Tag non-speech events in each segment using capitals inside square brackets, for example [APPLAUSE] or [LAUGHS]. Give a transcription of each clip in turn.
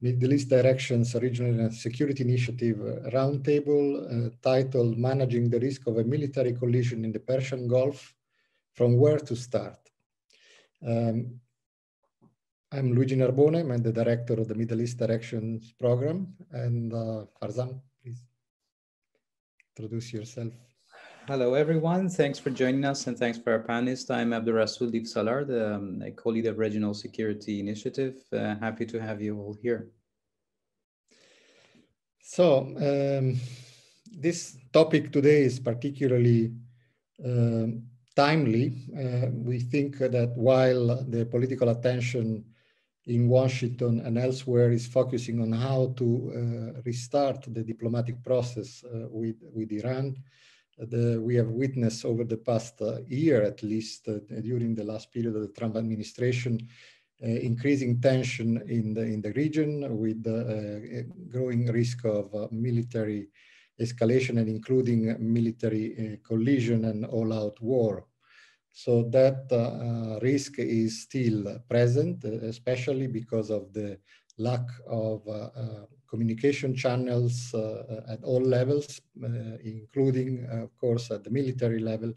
Middle East Directions Regional Security Initiative Roundtable uh, titled Managing the Risk of a Military Collision in the Persian Gulf, From Where to Start. Um, I'm Luigi Narbone, I'm the director of the Middle East Directions Program. And uh, Farzan, please introduce yourself. Hello, everyone. Thanks for joining us and thanks for our panelists. I'm Abdolrasool Divsallar, the um, co-lead of Regional Security Initiative. Uh, happy to have you all here. So um, this topic today is particularly uh, timely. Uh, we think that while the political attention in Washington and elsewhere is focusing on how to uh, restart the diplomatic process uh, with, with Iran, the, we have witnessed over the past uh, year, at least uh, during the last period of the Trump administration, uh, increasing tension in the in the region with a growing risk of military escalation and including military collision and all-out war. So that uh, risk is still present, especially because of the lack of uh, uh, communication channels uh, uh, at all levels, uh, including, uh, of course, at the military level.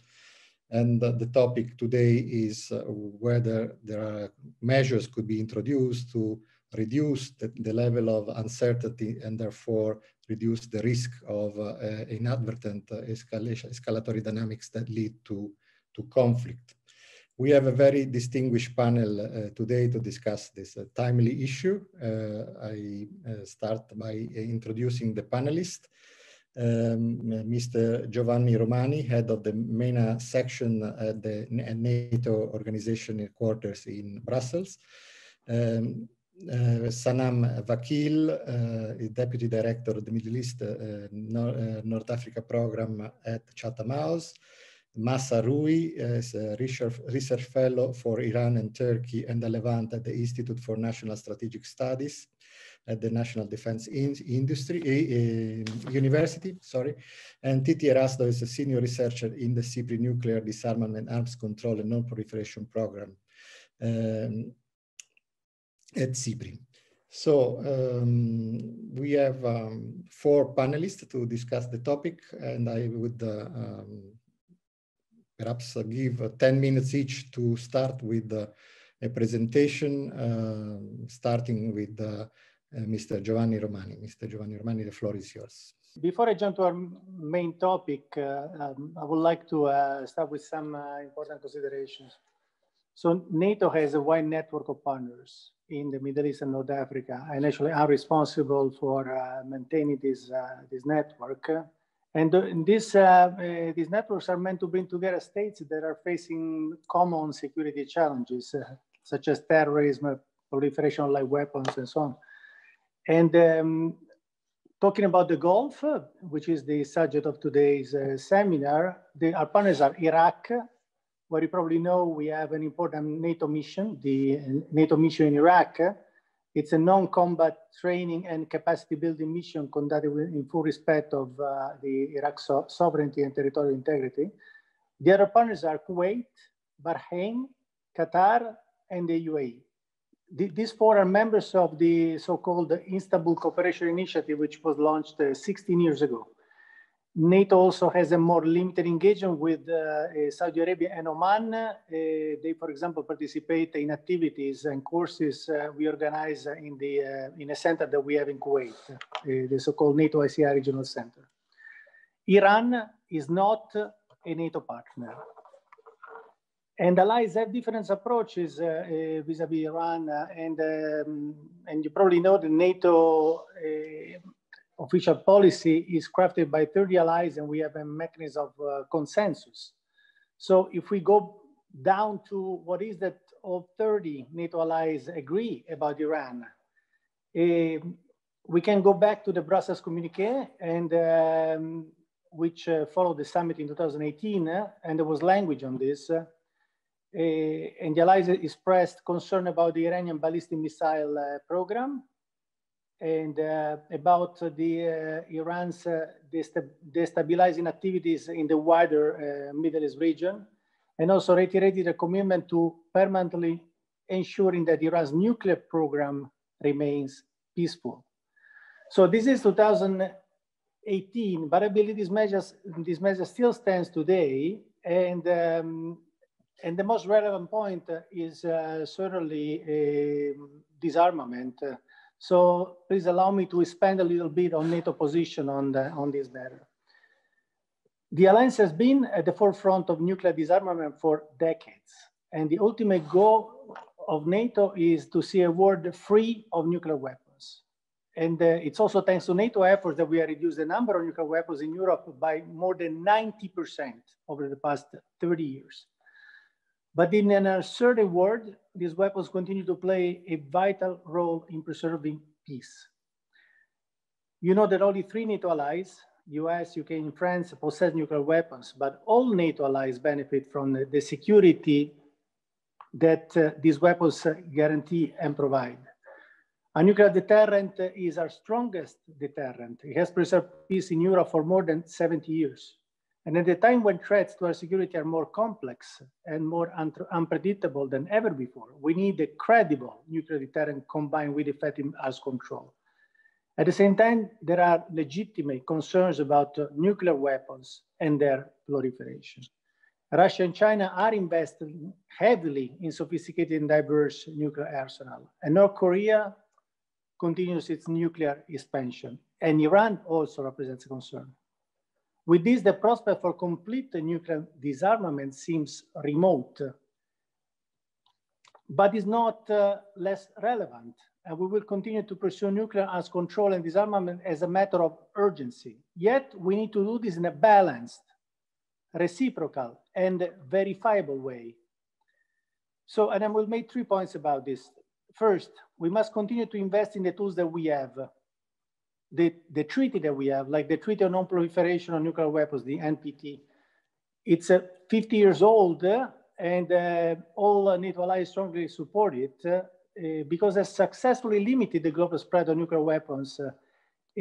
And the topic today is whether there are measures could be introduced to reduce the, the, level of uncertainty and therefore reduce the risk of uh, inadvertent escalation, escalatory dynamics that lead to, to conflict. We have a very distinguished panel uh, today to discuss this uh, timely issue. Uh, I uh, start by introducing the panelists. Um, Mr. Giovanni Romani, head of the MENA section at the NATO organization headquarters in Brussels. Um, uh, Sanam Vakil, uh, Deputy Director of the Middle East uh, Nor North Africa Program at Chatham House. Massa Rui is a research, fellow for Iran and Turkey and the Levant at the Institute for National Strategic Studies at the National Defense in Industry uh, University, sorry. And Tytti Erästö is a senior researcher in the SIPRI Nuclear Disarmament Arms Control and Non-Proliferation Program um, at SIPRI. So um, we have um, four panelists to discuss the topic and I would uh, um, perhaps uh, give uh, 10 minutes each to start with uh, a presentation, starting with Mr. Giovanni Romani. Mr. Giovanni Romani, the floor is yours. Before I jump to our main topic, um, I would like to start with some important considerations. So NATO has a wide network of partners in the Middle East and North Africa, and actually I'm responsible for uh, maintaining this, uh, this network. And this, uh, uh, these networks are meant to bring together states that are facing common security challenges, uh, such as terrorism, proliferation of light weapons, and so on. And um, talking about the Gulf, which is the subject of today's uh, seminar, the, our partners are Iraq, where you probably know we have an important NATO mission, the NATO mission in Iraq, it's a non-combat training and capacity building mission conducted in full respect of uh, the Iraq so sovereignty and territorial integrity. The other partners are Kuwait, Bahrain, Qatar, and the UAE. these four are members of the so-called Istanbul Cooperation Initiative, which was launched uh, 16 years ago. NATO also has a more limited engagement with uh, uh, Saudi Arabia and Oman. Uh, they, for example, participate in activities and courses uh, we organize in, the, uh, in a center that we have in Kuwait, uh, the so-called NATO ICI Regional Center. Iran is not a NATO partner. And allies have different approaches vis-a-vis -vis Iran. and, um, and you probably know the NATO official policy is crafted by 30 allies and we have a mechanism of uh, consensus. So if we go down to what is that all 30 NATO allies agree about Iran, uh, we can go back to the Brussels communique and um, which uh, followed the summit in 2018 uh, and there was language on this. Uh, and the allies expressed concern about the Iranian ballistic missile uh, program and uh, about the uh, Iran's uh, destabilizing activities in the wider Middle East region, and also reiterated a commitment to permanently ensuring that Iran's nuclear program remains peaceful. So this is 2018, but I believe this measure, this measure still stands today. And, um, and the most relevant point is uh, certainly uh, disarmament. So please allow me to expand a little bit on NATO position on, the, on this matter. The alliance has been at the forefront of nuclear disarmament for decades. And the ultimate goal of NATO is to see a world free of nuclear weapons. And uh, it's also thanks to NATO efforts that we have reduced the number of nuclear weapons in Europe by more than 90% over the past 30 years. But in an uncertain world, these weapons continue to play a vital role in preserving peace. You know that only three NATO allies, US, UK, and France, possess nuclear weapons, but all NATO allies benefit from the, security that uh, these weapons uh, guarantee and provide. A nuclear deterrent is our strongest deterrent. It has preserved peace in Europe for more than 70 years. And at a time when threats to our security are more complex and more un unpredictable than ever before, we need a credible nuclear deterrent combined with effective arms control. At the same time, there are legitimate concerns about uh, nuclear weapons and their proliferation. Russia and China are investing heavily in sophisticated and diverse nuclear arsenal. And North Korea continues its nuclear expansion. And Iran also represents a concern. With this, the prospect for complete nuclear disarmament seems remote, but is not uh, less relevant. And we will continue to pursue nuclear arms control and disarmament as a matter of urgency. Yet we need to do this in a balanced, reciprocal, and verifiable way. So, and I will make three points about this. First, we must continue to invest in the tools that we have, the, the treaty that we have, like the Treaty on Non-Proliferation of Nuclear Weapons, the NPT. It's uh, 50 years old, uh, and uh, all NATO allies strongly support it uh, because it successfully limited the global spread of nuclear weapons uh,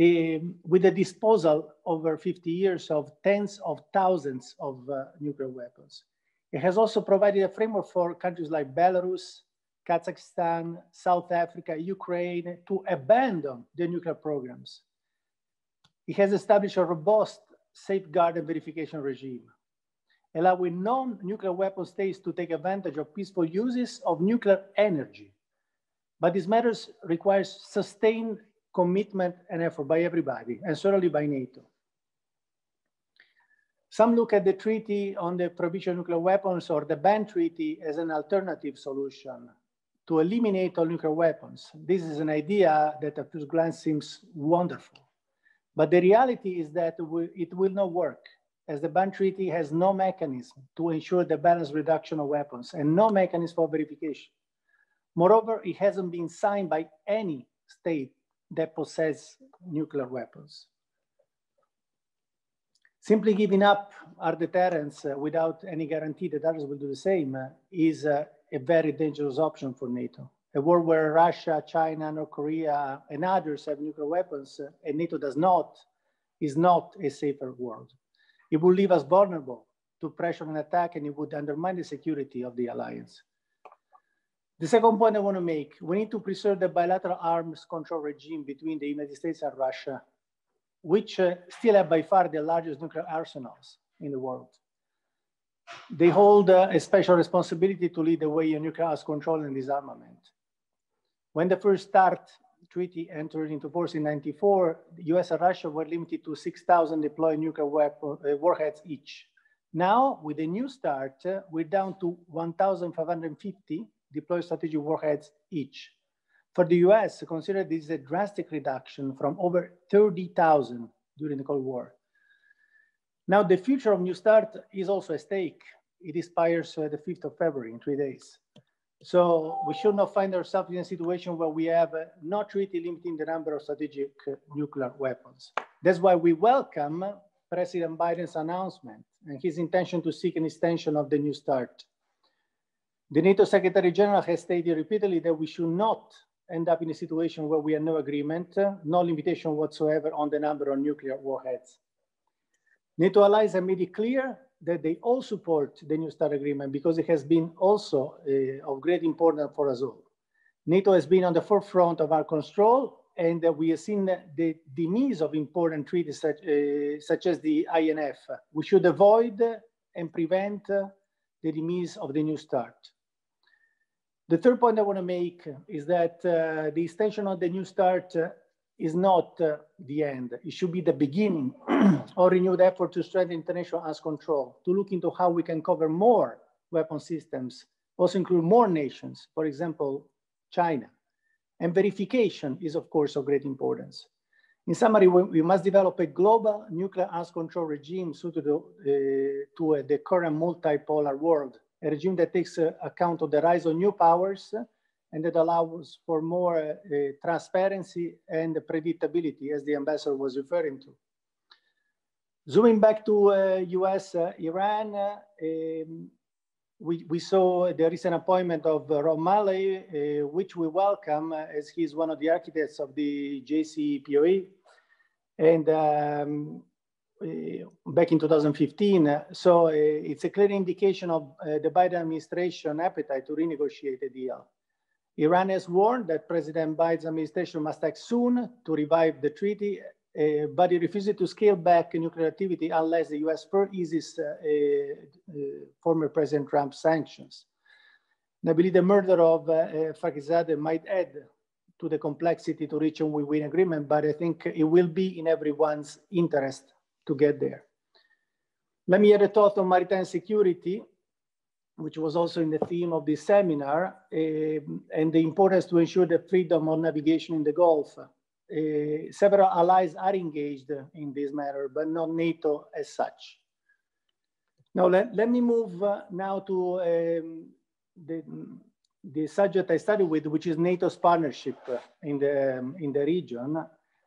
um, with the disposal over 50 years of tens of thousands of uh, nuclear weapons. It has also provided a framework for countries like Belarus, Kazakhstan, South Africa, Ukraine to abandon their nuclear programs. It has established a robust safeguard and verification regime, allowing non-nuclear weapon states to take advantage of peaceful uses of nuclear energy. But these matters requires sustained commitment and effort by everybody, and certainly by NATO. Some look at the treaty on the prohibition of nuclear weapons or the ban treaty as an alternative solution to eliminate all nuclear weapons. This is an idea that at first glance seems wonderful. But the reality is that it will not work as the ban treaty has no mechanism to ensure the balanced reduction of weapons and no mechanism for verification. Moreover, it hasn't been signed by any state that possess nuclear weapons. Simply giving up our deterrence uh, without any guarantee that others will do the same uh, is uh, a very dangerous option for NATO. A world where Russia, China, North Korea, and others have nuclear weapons uh, and NATO does not is not a safer world. It would leave us vulnerable to pressure and attack and it would undermine the security of the alliance. The second point I want to make, we need to preserve the bilateral arms control regime between the United States and Russia, which uh, still have by far the largest nuclear arsenals in the world. They hold uh, a special responsibility to lead the way in nuclear control and disarmament. When the first START treaty entered into force in 94, the US and Russia were limited to 6,000 deployed nuclear weapon, uh, warheads each. Now, with the new START, uh, we're down to 1,550 deployed strategic warheads each. For the US, consider this a drastic reduction from over 30,000 during the Cold War. Now, the future of New START is also at stake. It expires uh, the 5th of February in three days. So we should not find ourselves in a situation where we have uh, not treaty limiting the number of strategic uh, nuclear weapons. That's why we welcome President Biden's announcement and his intention to seek an extension of the New START the NATO Secretary General has stated repeatedly that we should not end up in a situation where we have no agreement, uh, no limitation whatsoever on the number of nuclear warheads. NATO allies have made it clear that they all support the New START agreement because it has been also uh, of great importance for us all. NATO has been on the forefront of our control and we have seen the demise of important treaties such, uh, such as the INF. We should avoid and prevent the demise of the New START. The third point I want to make is that uh, the extension of the New START uh, is not uh, the end. It should be the beginning [CLEARS THROAT] of renewed effort to strengthen international arms control, to look into how we can cover more weapon systems, also include more nations, for example, China. And verification is, of course, of great importance. In summary, we must develop a global nuclear arms control regime suited to, uh, to uh, the current multipolar world, a regime that takes uh, account of the rise of new powers and that allows for more uh, transparency and predictability, as the ambassador was referring to. Zooming back to US, uh, uh, Iran, um, we, we saw the recent appointment of Rob Malley, which we welcome as he's one of the architects of the JCPOA. And um, back in 2015. So it's a clear indication of the Biden administration appetite to renegotiate the deal. Iran has warned that President Biden's administration must act soon to revive the treaty, uh, but it refuses to scale back nuclear activity unless the US eases uh, former President Trump's sanctions. And I believe the murder of Fakhrizadeh might add to the complexity to reach a win-win agreement, but I think it will be in everyone's interest to get there. Let me add a thought on maritime security which was also in the theme of this seminar, uh, and the importance to ensure the freedom of navigation in the Gulf. Uh, several allies are engaged in this matter, but not NATO as such. Now, let, let me move uh, now to um, the, the subject I started with, which is NATO's partnership in the, um, in the region.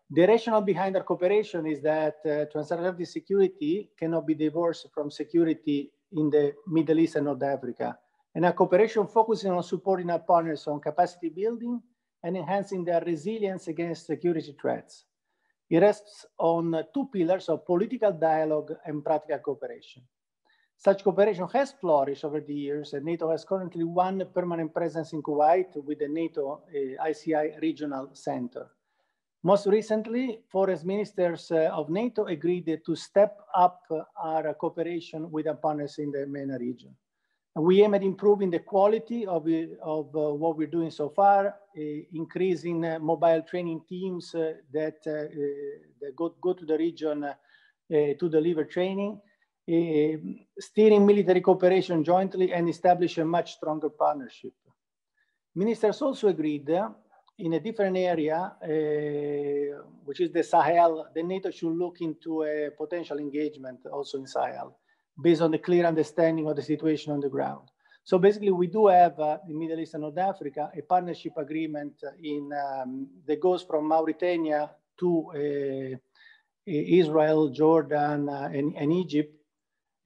The rationale behind our cooperation is that uh, transatlantic security cannot be divorced from security in the Middle East and North Africa, and a cooperation focusing on supporting our partners on capacity building and enhancing their resilience against security threats. It rests on two pillars of political dialogue and practical cooperation. Such cooperation has flourished over the years, and NATO has currently one permanent presence in Kuwait with the NATO uh, ICI Regional Center. Most recently, foreign ministers uh, of NATO agreed to step up our cooperation with our partners in the MENA region. We aim at improving the quality of, of uh, what we're doing so far, uh, increasing uh, mobile training teams uh, that, uh, that go, go to the region to deliver training, steering military cooperation jointly, and establish a much stronger partnership. Ministers also agreed in a different area, uh, which is the Sahel, the NATO should look into a potential engagement also in Sahel, based on the clear understanding of the situation on the ground. So basically, we do have uh, in Middle East and North Africa a partnership agreement in um, that goes from Mauritania to uh, Israel, Jordan, uh, and, and Egypt,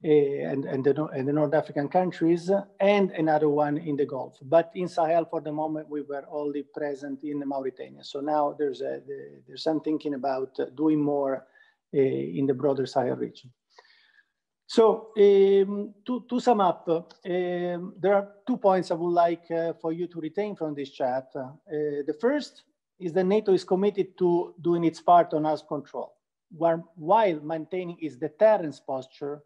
and, and, the, and the North African countries, and another one in the Gulf. But in Sahel, for the moment, we were only present in Mauritania. So now there's, a, there's some thinking about doing more uh, in the broader Sahel region. So um, to, to, sum up, um, there are two points I would like uh, for you to retain from this chat. Uh, the first is that NATO is committed to doing its part on arms control, while, while maintaining its deterrence posture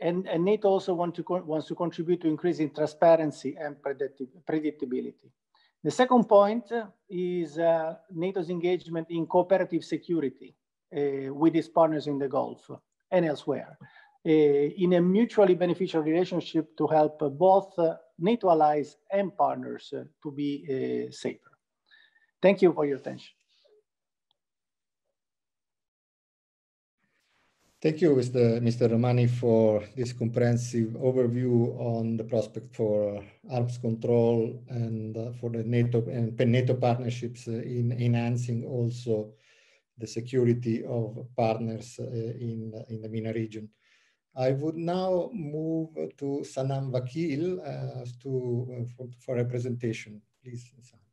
and, and NATO also want to wants to contribute to increasing transparency and predictability. The second point is uh, NATO's engagement in cooperative security uh, with its partners in the Gulf and elsewhere uh, in a mutually beneficial relationship to help both uh, NATO allies and partners uh, to be uh, safer. Thank you for your attention. Thank you, Mr. Romani, for this comprehensive overview on the prospect for arms control and uh, for the NATO and NATO partnerships uh, in enhancing also the security of partners uh, in, in the MENA region. I would now move to Sanam Vakil uh, to, uh, for, for a presentation. Please, Sanam.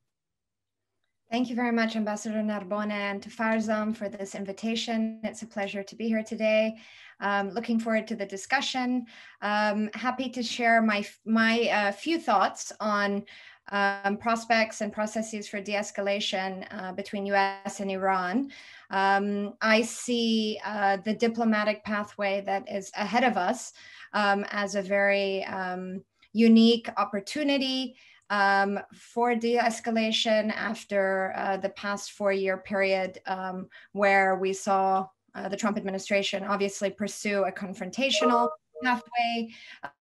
Thank you very much, Ambassador Narbone and to Farzam for this invitation. It's a pleasure to be here today. Um, looking forward to the discussion. Um, happy to share my, my uh, few thoughts on um, prospects and processes for de-escalation uh, between U.S. and Iran. Um, I see uh, the diplomatic pathway that is ahead of us um, as a very um, unique opportunity um, for de-escalation after uh, the past four-year period um, where we saw uh, the Trump administration obviously pursue a confrontational pathway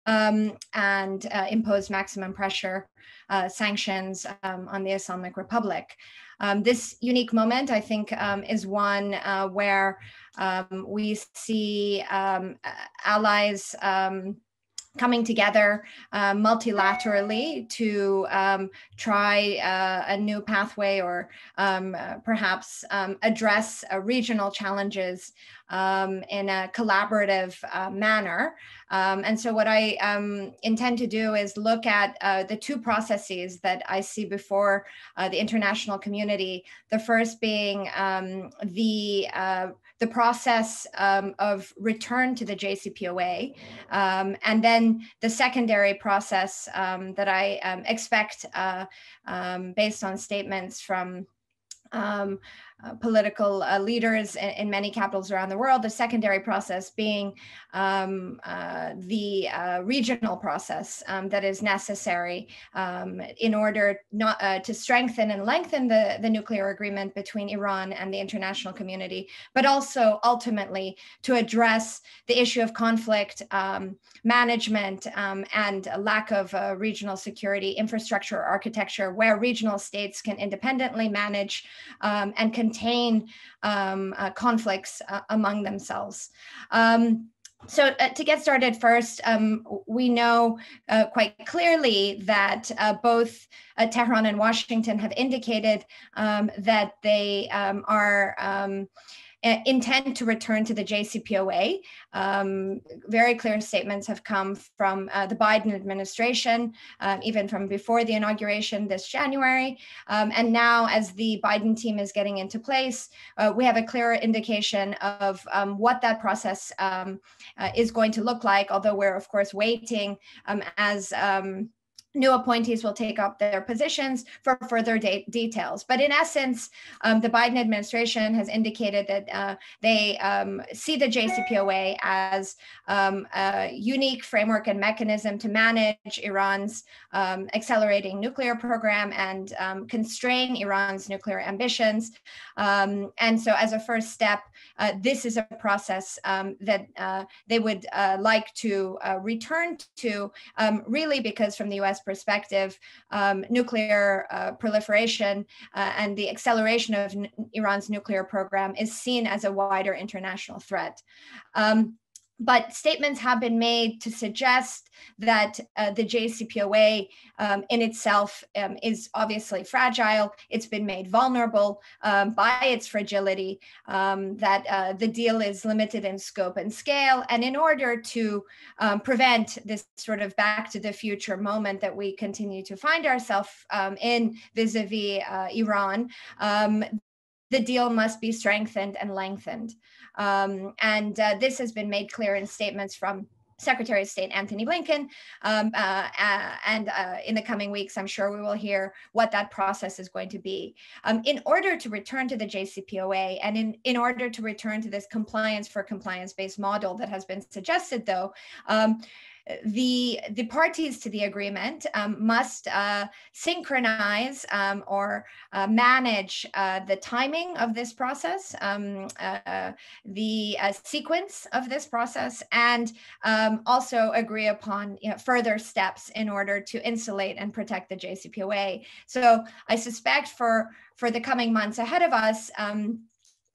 um, and uh, impose maximum pressure uh, sanctions um, on the Islamic Republic. Um, this unique moment, I think, um, is one uh, where we see allies coming together uh, multilaterally to um, try uh, a new pathway or um, uh, perhaps um, address uh, regional challenges um, in a collaborative uh, manner. Um, and so what I um, intend to do is look at uh, the two processes that I see before the international community. The first being the the process um, of return to the JCPOA. Um, and then the secondary process um, that I um, expect uh, um, based on statements from um, uh, political uh, leaders in, in, many capitals around the world, the secondary process being um, uh, the uh, regional process um, that is necessary um, in order not uh, to strengthen and lengthen the, the nuclear agreement between Iran and the international community, but also ultimately to address the issue of conflict um, management um, and lack of regional security infrastructure architecture where regional states can independently manage um, and can contain um, uh, conflicts uh, among themselves. Um, so uh, to get started first, um, we know uh, quite clearly that uh, both uh, Tehran and Washington have indicated um, that they um, are um, intend to return to the JCPOA. Um, very clear statements have come from uh, the Biden administration, um, even from before the inauguration this January. Um, and now, as the Biden team is getting into place, uh, we have a clearer indication of um, what that process um, uh, is going to look like, although we're, of course, waiting um, as new appointees will take up their positions for further de- details. But in essence, um, the Biden administration has indicated that uh, they um, see the JCPOA as um, a unique framework and mechanism to manage Iran's um, accelerating nuclear program and um, constrain Iran's nuclear ambitions. Um, and so, as a first step, uh, this is a process that uh, they would uh, like to uh, return to, really because from the US perspective, um, nuclear uh, proliferation uh, and the acceleration of Iran's nuclear program is seen as a wider international threat. Um, but statements have been made to suggest that uh, the JCPOA um, in itself um, is obviously fragile. It's been made vulnerable um, by its fragility, um, that uh, the deal is limited in scope and scale. And in order to um, prevent this sort of back to the future moment that we continue to find ourselves um, in vis a vis Iran, the deal must be strengthened and lengthened. Um, and uh, this has been made clear in statements from Secretary of State Antony Blinken. Um, uh, uh, and uh, in the coming weeks, I'm sure we will hear what that process is going to be. Um, in order to return to the JCPOA and in, in order to return to this compliance for compliance based model that has been suggested, though, um, the the parties to the agreement um, must uh, synchronize um, or uh, manage uh, the timing of this process, um, uh, the uh, sequence of this process, and um, also agree upon you know, further steps in order to insulate and protect the JCPOA. So I suspect for for the coming months ahead of us um,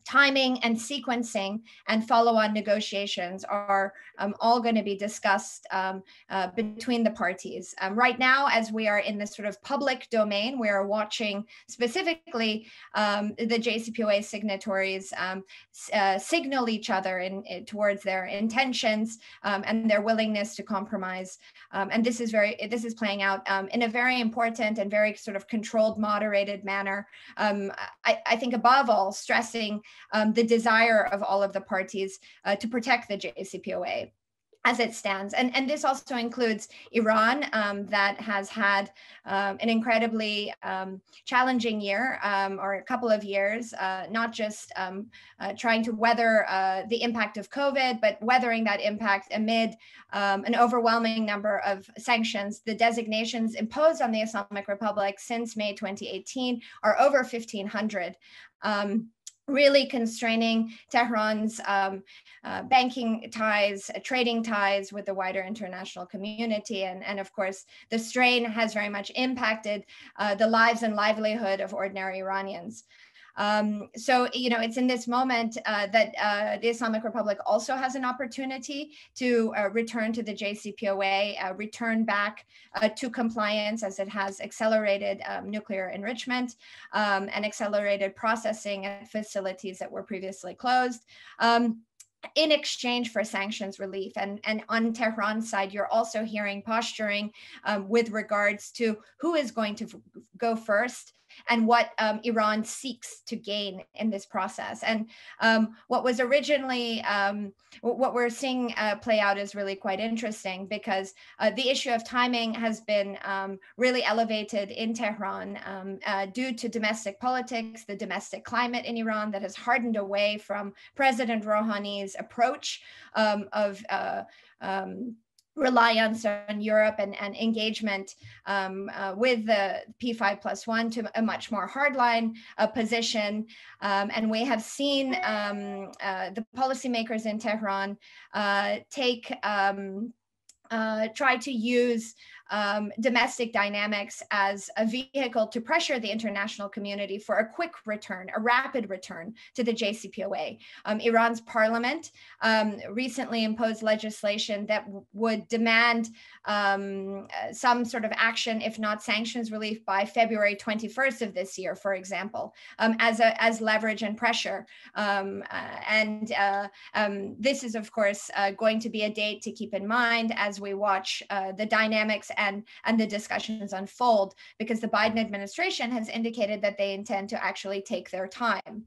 timing and sequencing and follow-on negotiations are um, all going to be discussed um, uh, between the parties. Um, right now, as we are in this sort of public domain, we are watching specifically um, the JCPOA signatories um, uh, signal each other in, in, towards their intentions and their willingness to compromise. and this is very this is playing out in a very important and very sort of controlled, moderated manner. I, I think above all, stressing the desire of all of the parties uh, to protect the JCPOA. As it stands. And, and this also includes Iran, um, that has had um, an incredibly um, challenging year um, or a couple of years, uh, not just um, uh, trying to weather uh, the impact of COVID, but weathering that impact amid um, an overwhelming number of sanctions. The designations imposed on the Islamic Republic since May 2018 are over 1,500. Um, really constraining Tehran's um, uh, banking ties, uh, trading ties with the wider international community. And, and of course, the strain has very much impacted uh, the lives and livelihood of ordinary Iranians. Um, so, you know, it's in this moment uh, that uh, the Islamic Republic also has an opportunity to uh, return to the JCPOA, uh, return back uh, to compliance as it has accelerated um, nuclear enrichment um, and accelerated processing at facilities that were previously closed. Um, in exchange for sanctions relief. And, and on Tehran's side, you're also hearing posturing um, with regards to who is going to go first and what um, Iran seeks to gain in this process. And um, what was originally, um, what we're seeing uh, play out is really quite interesting because uh, the issue of timing has been um, really elevated in Tehran um, uh, due to domestic politics, the domestic climate in Iran that has hardened away from President Rouhani's approach um, of uh, reliance on Europe and, and engagement um, uh, with the P5 plus one to a much more hardline uh, position. Um, and we have seen um, uh, the policymakers in Tehran uh, take, um, uh, try to use um, domestic dynamics as a vehicle to pressure the international community for a quick return, a rapid return to the JCPOA. Um, Iran's parliament um, recently imposed legislation that would demand um, some sort of action, if not sanctions relief, by February 21st of this year, for example, um, as, a, as leverage and pressure. Um, uh, and uh, this is, of course, uh, going to be a date to keep in mind as we watch uh, the dynamics and, and the discussions unfold because the Biden administration has indicated that they intend to actually take their time.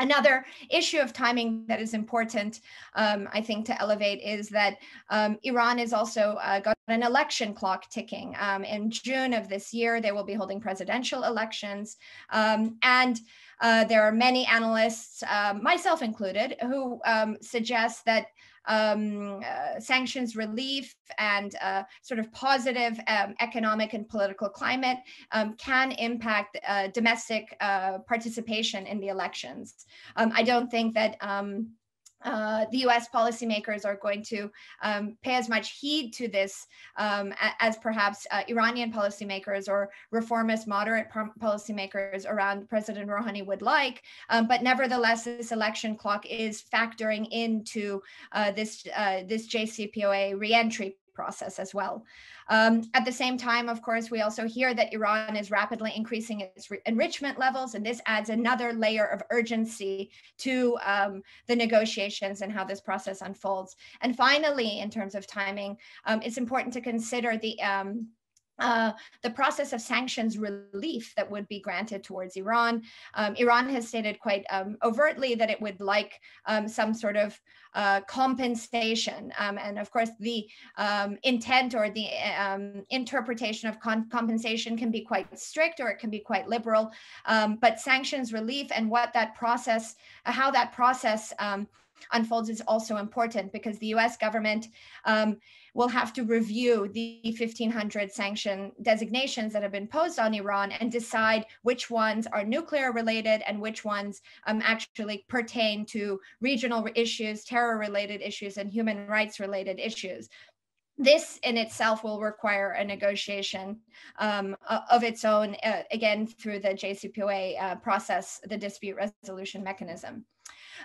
Another issue of timing that is important, um, I think, to elevate is that um, Iran is also uh, got an election clock ticking. Um, in June of this year, they will be holding presidential elections. Um, and uh, there are many analysts, uh, myself included, who um, suggest that um, uh, sanctions relief and uh, sort of positive um, economic and political climate um, can impact uh, domestic uh, participation in the elections. Um, I don't think that um, uh, the US policymakers are going to um, pay as much heed to this um, as perhaps uh, Iranian policymakers or reformist moderate policymakers around President Rouhani would like. Um, but nevertheless, this election clock is factoring into uh, this, uh, this JCPOA reentry process as well. Um, at the same time, of course, we also hear that Iran is rapidly increasing its enrichment levels, and this adds another layer of urgency to um, the negotiations and how this process unfolds. And finally, in terms of timing, um, it's important to consider the um, uh, the process of sanctions relief that would be granted towards Iran. Um, Iran has stated quite um, overtly that it would like um, some sort of uh, compensation. Um, and of course, the um, intent or the um, interpretation of compensation can be quite strict or it can be quite liberal. but sanctions relief and what that process, uh, how that process unfolds is also important because the US government will have to review the 1500 sanction designations that have been posed on Iran and decide which ones are nuclear related and which ones um, actually pertain to regional issues, terror related issues, and human rights related issues this in itself will require a negotiation um, of its own, uh, again, through the JCPOA uh, process, the dispute resolution mechanism.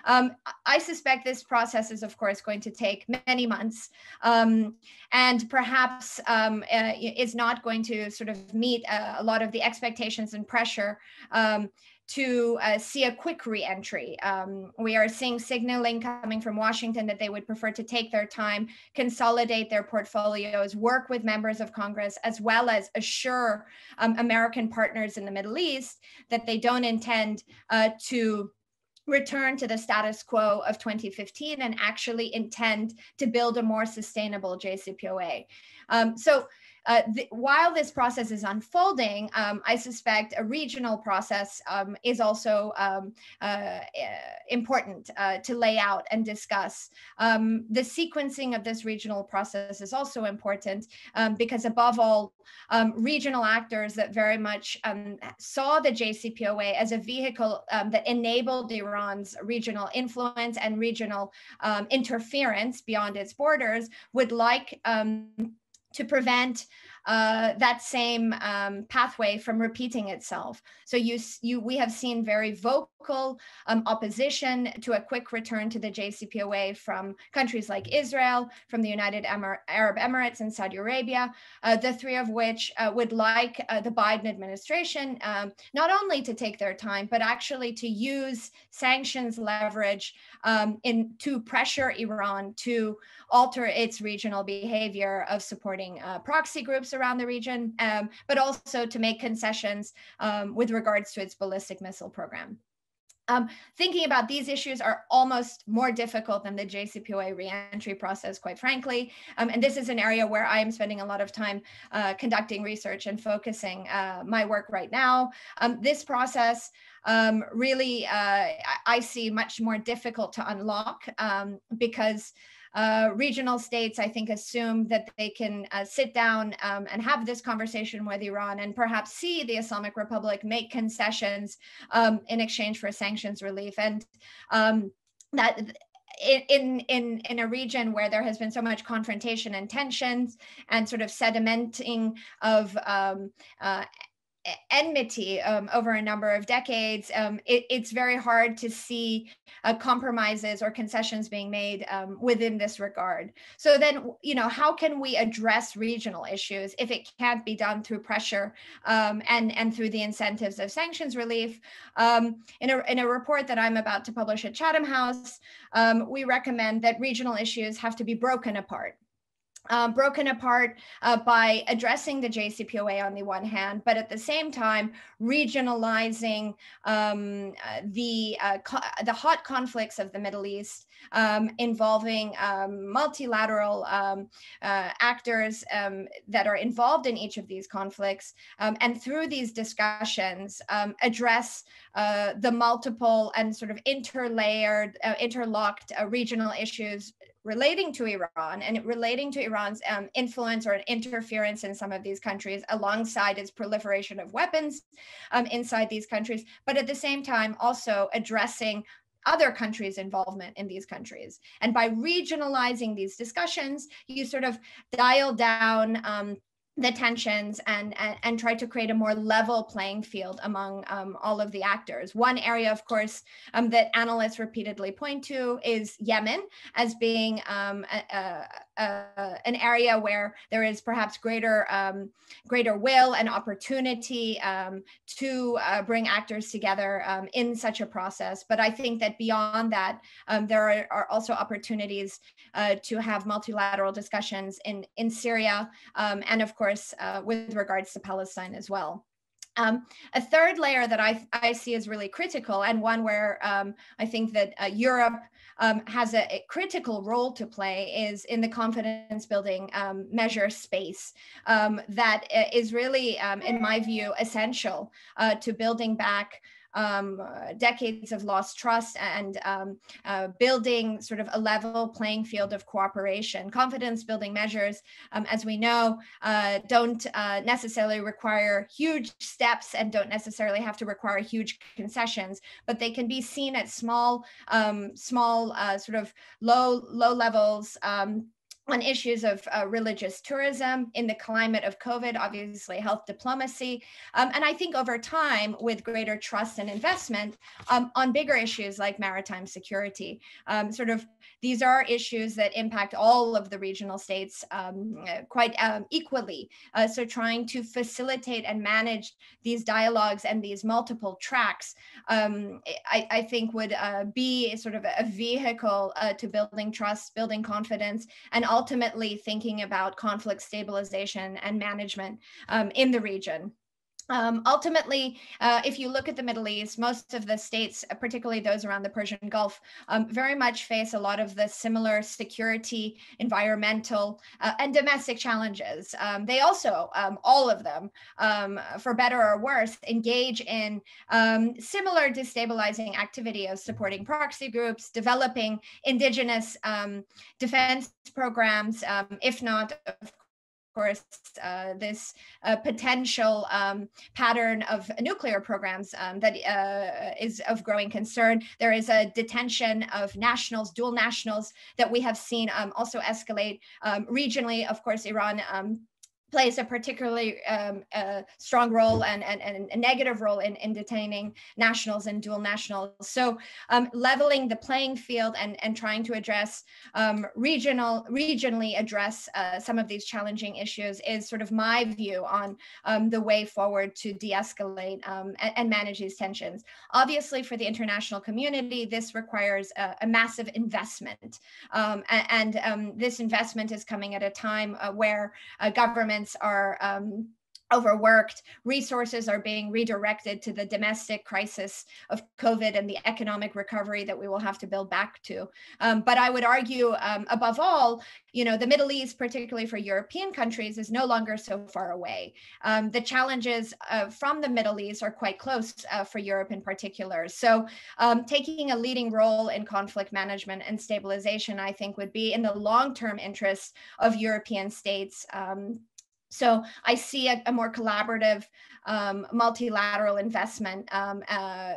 Um, I suspect this process is, of course, going to take many months um, and perhaps um, uh, is not going to sort of meet uh, a lot of the expectations and pressure um, to uh, see a quick reentry. Um, we are seeing signaling coming from Washington that they would prefer to take their time, consolidate their portfolios, work with members of Congress, as well as assure um, American partners in the Middle East that they don't intend uh, to return to the status quo of 2015 and actually intend to build a more sustainable JCPOA. Um, so uh, the, while this process is unfolding, um, I suspect a regional process um, is also um, uh, important uh, to lay out and discuss. Um, the sequencing of this regional process is also important um, because above all, um, regional actors that very much saw the JCPOA as a vehicle that enabled Iran's regional influence and regional interference beyond its borders would like to prevent uh, that same um, pathway from repeating itself. So you, you, we have seen very vocal um, opposition to a quick return to the JCPOA from countries like Israel, from the United Emir Arab Emirates and Saudi Arabia, uh, the three of which uh, would like uh, the Biden administration um, not only to take their time, but actually to use sanctions leverage um, in to pressure Iran to alter its regional behavior of supporting uh, proxy groups around the region, um, but also to make concessions um, with regards to its ballistic missile program. Um, thinking about these issues are almost more difficult than the JCPOA reentry process, quite frankly. Um, and this is an area where I am spending a lot of time uh, conducting research and focusing uh, my work right now. Um, this process um, really, uh, I see much more difficult to unlock um, because uh, regional states, I think, assume that they can uh, sit down um, and have this conversation with Iran and perhaps see the Islamic Republic make concessions um, in exchange for sanctions relief. And um, that in in in a region where there has been so much confrontation and tensions and sort of sedimenting of um, uh, enmity um, over a number of decades, um, it, it's very hard to see uh, compromises or concessions being made um, within this regard. So then, you know, how can we address regional issues if it can't be done through pressure um, and and through the incentives of sanctions relief? Um, in a in a report that I'm about to publish at Chatham House, um, we recommend that regional issues have to be broken apart um, broken apart uh, by addressing the JCPOA on the one hand, but at the same time regionalizing um, uh, the uh, the hot conflicts of the Middle East um, involving um, multilateral um, uh, actors um, that are involved in each of these conflicts, and through these discussions address the multiple and sort of interlayered, interlocked regional issues relating to Iran and relating to Iran's um, influence or interference in some of these countries alongside its proliferation of weapons um, inside these countries, but at the same time also addressing other countries' involvement in these countries. And by regionalizing these discussions, you sort of dial down um, the tensions and, and, and try to create a more level playing field among um, all of the actors. One area, of course, um, that analysts repeatedly point to is Yemen as being um, a, a, a, an area where there is perhaps greater um, greater will and opportunity um, to uh, bring actors together um, in such a process. But I think that beyond that, there are, are, also opportunities uh, to have multilateral discussions in in Syria and of course course, uh, with regards to Palestine as well. Um, a third layer that I, I see as really critical, and one where um, I think that uh, Europe um, has a, a, critical role to play, is in the confidence building um, measure space. Um, that uh, really, um, in my view, essential uh, to building back um, uh, decades of lost trust and um, uh, building sort of a level playing field of cooperation. Confidence building measures, um, as we know, uh, don't uh, necessarily require huge steps and don't necessarily have to require huge concessions, but they can be seen at small, um, small uh, sort of low, low levels um, on issues of uh, religious tourism in the climate of COVID, obviously health diplomacy. Um, and I think over time, with greater trust and investment um, on bigger issues like maritime security, um, sort of these are issues that impact all of the regional states um, quite um, equally. Uh, so trying to facilitate and manage these dialogues and these multiple tracks, um, I, I, think would uh, be sort of a vehicle uh, to building trust, building confidence, and ultimately thinking about conflict stabilization and management um, in the region. Um, ultimately, uh, if you look at the Middle East, most of the states, uh, particularly those around the Persian Gulf, um, very much face a lot of the similar security, environmental, uh, and domestic challenges. Um, they also, um, all of them, um, for better or worse, engage in um, similar destabilizing activity of supporting proxy groups, developing indigenous defense programs, if not, of course, uh, this uh, potential um, pattern of nuclear programs um, that uh, is of growing concern. There is a detention of nationals, dual nationals, that we have seen um, also escalate um, regionally. Of course, Iran um, plays a particularly um, strong role and, and, and, a negative role in, in detaining nationals and dual nationals. So um, leveling the playing field and, and trying to address um, regional, regionally address uh, some of these challenging issues is sort of my view on um, the way forward to de-escalate um, and, and, manage these tensions. Obviously for the international community, this requires a, a massive investment. Um, and, and this investment is coming at a time uh, where uh, are um, overworked, resources are being redirected to the domestic crisis of COVID and the economic recovery that we will have to build back to. Um, but I would argue, um, above all, you know, the Middle East, particularly for European countries, is no longer so far away. Um, the challenges uh, from the Middle East are quite close uh, for Europe in particular. So um, taking a leading role in conflict management and stabilization, I think, would be in the long-term interest of European states um, so I see a, a more collaborative, um, multilateral investment um, uh,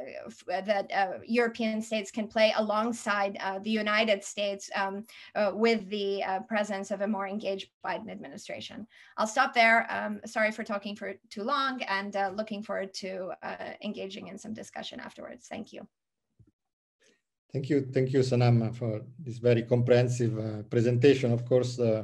that uh, European states can play alongside uh, the United States um, uh, with the uh, presence of a more engaged Biden administration. I'll stop there. Um, sorry for talking for too long and uh, looking forward to engaging in some discussion afterwards. Thank you. Thank you. Thank you, Sanam, for this very comprehensive presentation. Of course, uh,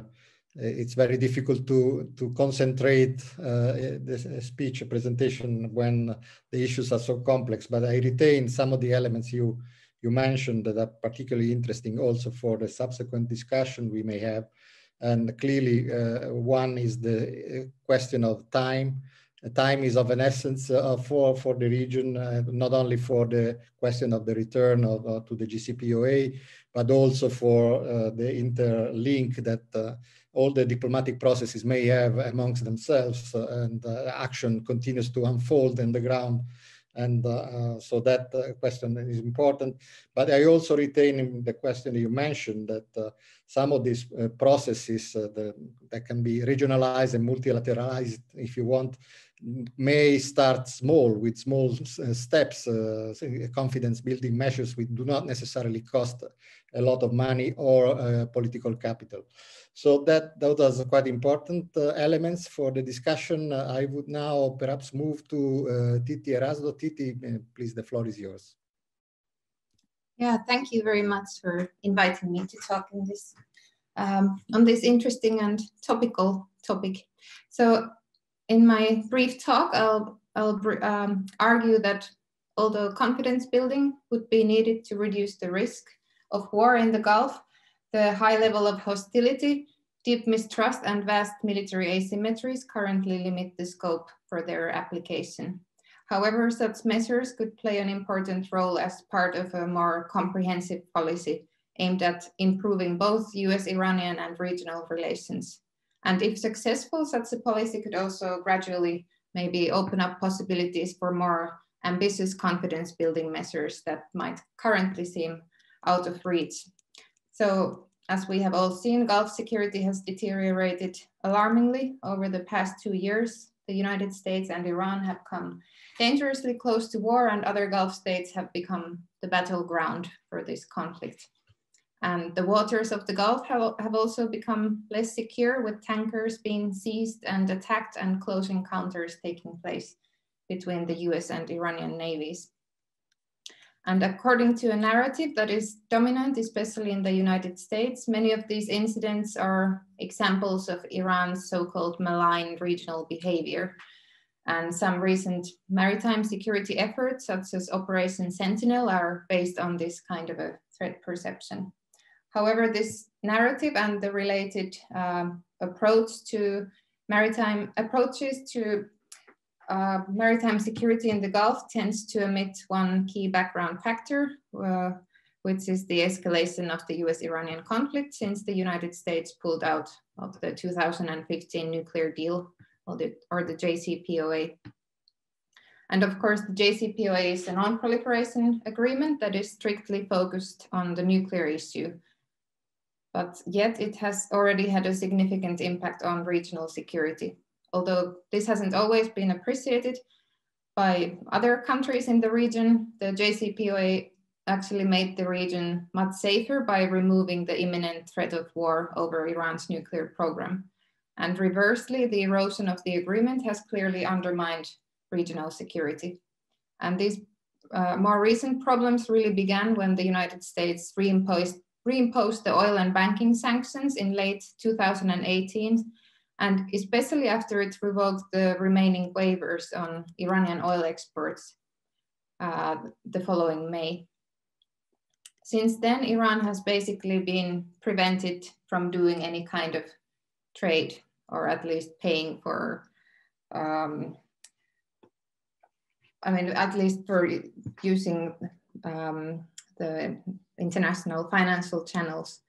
it's very difficult to to concentrate uh, the speech presentation when the issues are so complex. But I retain some of the elements you you mentioned that are particularly interesting also for the subsequent discussion we may have. And clearly, uh, one is the uh, question of time. Time is of an essence uh, for for the region, uh, not only for the question of the return of to the JCPOA, but also for the interlink that all the diplomatic processes may have amongst themselves uh, and uh, action continues to unfold in the ground. And uh, so that question is important. But I also retain the question you mentioned that some of these processes that can be regionalized and multilateralized, if you want, may start small with small steps, uh, confidence building measures which do not necessarily cost a lot of money or uh, political capital. So that those are quite important uh, elements for the discussion. Uh, I would now perhaps move to uh, Tytti Erästö. Titi, uh, please, the floor is yours. Yeah, thank you very much for inviting me to talk in this um, on this interesting and topical topic. So, in my brief talk, I'll I'll um, argue that although confidence building would be needed to reduce the risk of war in the Gulf, the high level of hostility, deep mistrust, and vast military asymmetries currently limit the scope for their application. However, such measures could play an important role as part of a more comprehensive policy aimed at improving both US-Iranian and regional relations. And if successful, such a policy could also gradually maybe open up possibilities for more ambitious confidence building measures that might currently seem out of reach so as we have all seen, Gulf security has deteriorated alarmingly over the past two years. The United States and Iran have come dangerously close to war and other Gulf states have become the battleground for this conflict. And the waters of the Gulf have, also become less secure with tankers being seized and attacked and close encounters taking place between the US and Iranian navies. And according to a narrative that is dominant, especially in the United States, many of these incidents are examples of Iran's so-called malign regional behavior. And some recent maritime security efforts, such as Operation Sentinel, are based on this kind of a threat perception. However, this narrative and the related um, approach to maritime approaches to uh, maritime security in the Gulf tends to emit one key background factor, uh, which is the escalation of the US-Iranian conflict since the United States pulled out of the 2015 nuclear deal or the, or the JCPOA. And of course, the JCPOA is a non-proliferation agreement that is strictly focused on the nuclear issue. But yet it has already had a significant impact on regional security. Although this hasn't always been appreciated by other countries in the region, the JCPOA actually made the region much safer by removing the imminent threat of war over Iran's nuclear program. And reversely, the erosion of the agreement has clearly undermined regional security. And these uh, more recent problems really began when the United States reimposed, reimposed the oil and banking sanctions in late 2018, and especially after it revoked the remaining waivers on Iranian oil exports uh, the following May. Since then, Iran has basically been prevented from doing any kind of trade, or at least paying for, um, I mean, at least for using um, the international financial channels.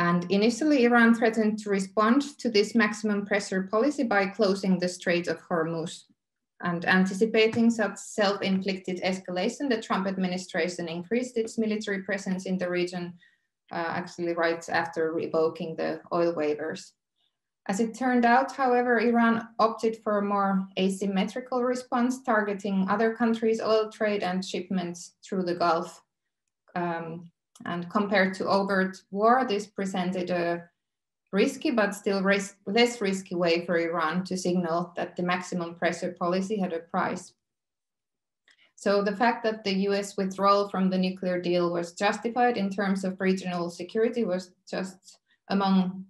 And initially, Iran threatened to respond to this maximum pressure policy by closing the Strait of Hormuz. And anticipating such self-inflicted escalation, the Trump administration increased its military presence in the region, uh, actually right after revoking the oil waivers. As it turned out, however, Iran opted for a more asymmetrical response, targeting other countries' oil trade and shipments through the Gulf. Um, and compared to overt war, this presented a risky but still less risky way for Iran to signal that the maximum pressure policy had a price. So the fact that the US withdrawal from the nuclear deal was justified in terms of regional security was just among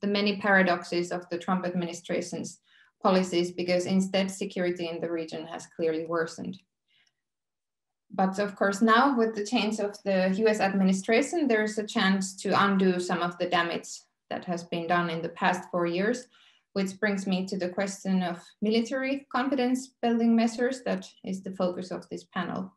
the many paradoxes of the Trump administration's policies because instead security in the region has clearly worsened. But of course now with the change of the US administration, there's a chance to undo some of the damage that has been done in the past four years, which brings me to the question of military confidence building measures that is the focus of this panel.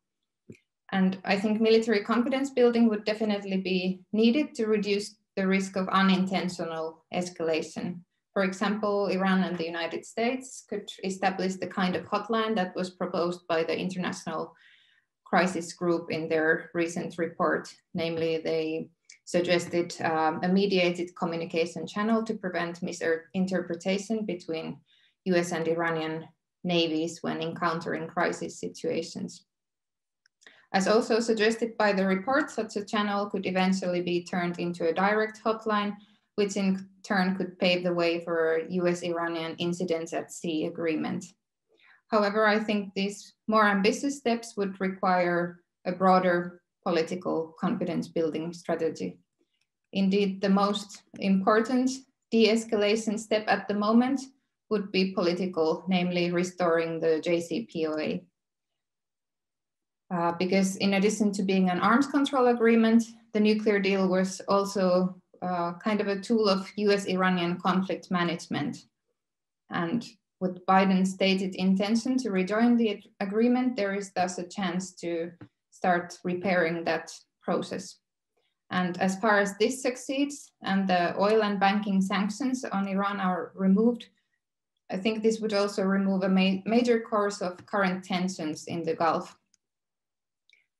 And I think military confidence building would definitely be needed to reduce the risk of unintentional escalation. For example, Iran and the United States could establish the kind of hotline that was proposed by the International Crisis Group in their recent report. Namely, they suggested um, a mediated communication channel to prevent misinterpretation between US and Iranian navies when encountering crisis situations. As also suggested by the report, such a channel could eventually be turned into a direct hotline, which in turn could pave the way for US-Iranian incidents at sea agreement. However, I think these more ambitious steps would require a broader political confidence building strategy. Indeed, the most important de-escalation step at the moment would be political, namely restoring the JCPOA. Uh, because in addition to being an arms control agreement, the nuclear deal was also uh, kind of a tool of US-Iranian conflict management. And with Biden's stated intention to rejoin the agreement, there is thus a chance to start repairing that process. And as far as this succeeds and the oil and banking sanctions on Iran are removed, I think this would also remove a ma major course of current tensions in the Gulf.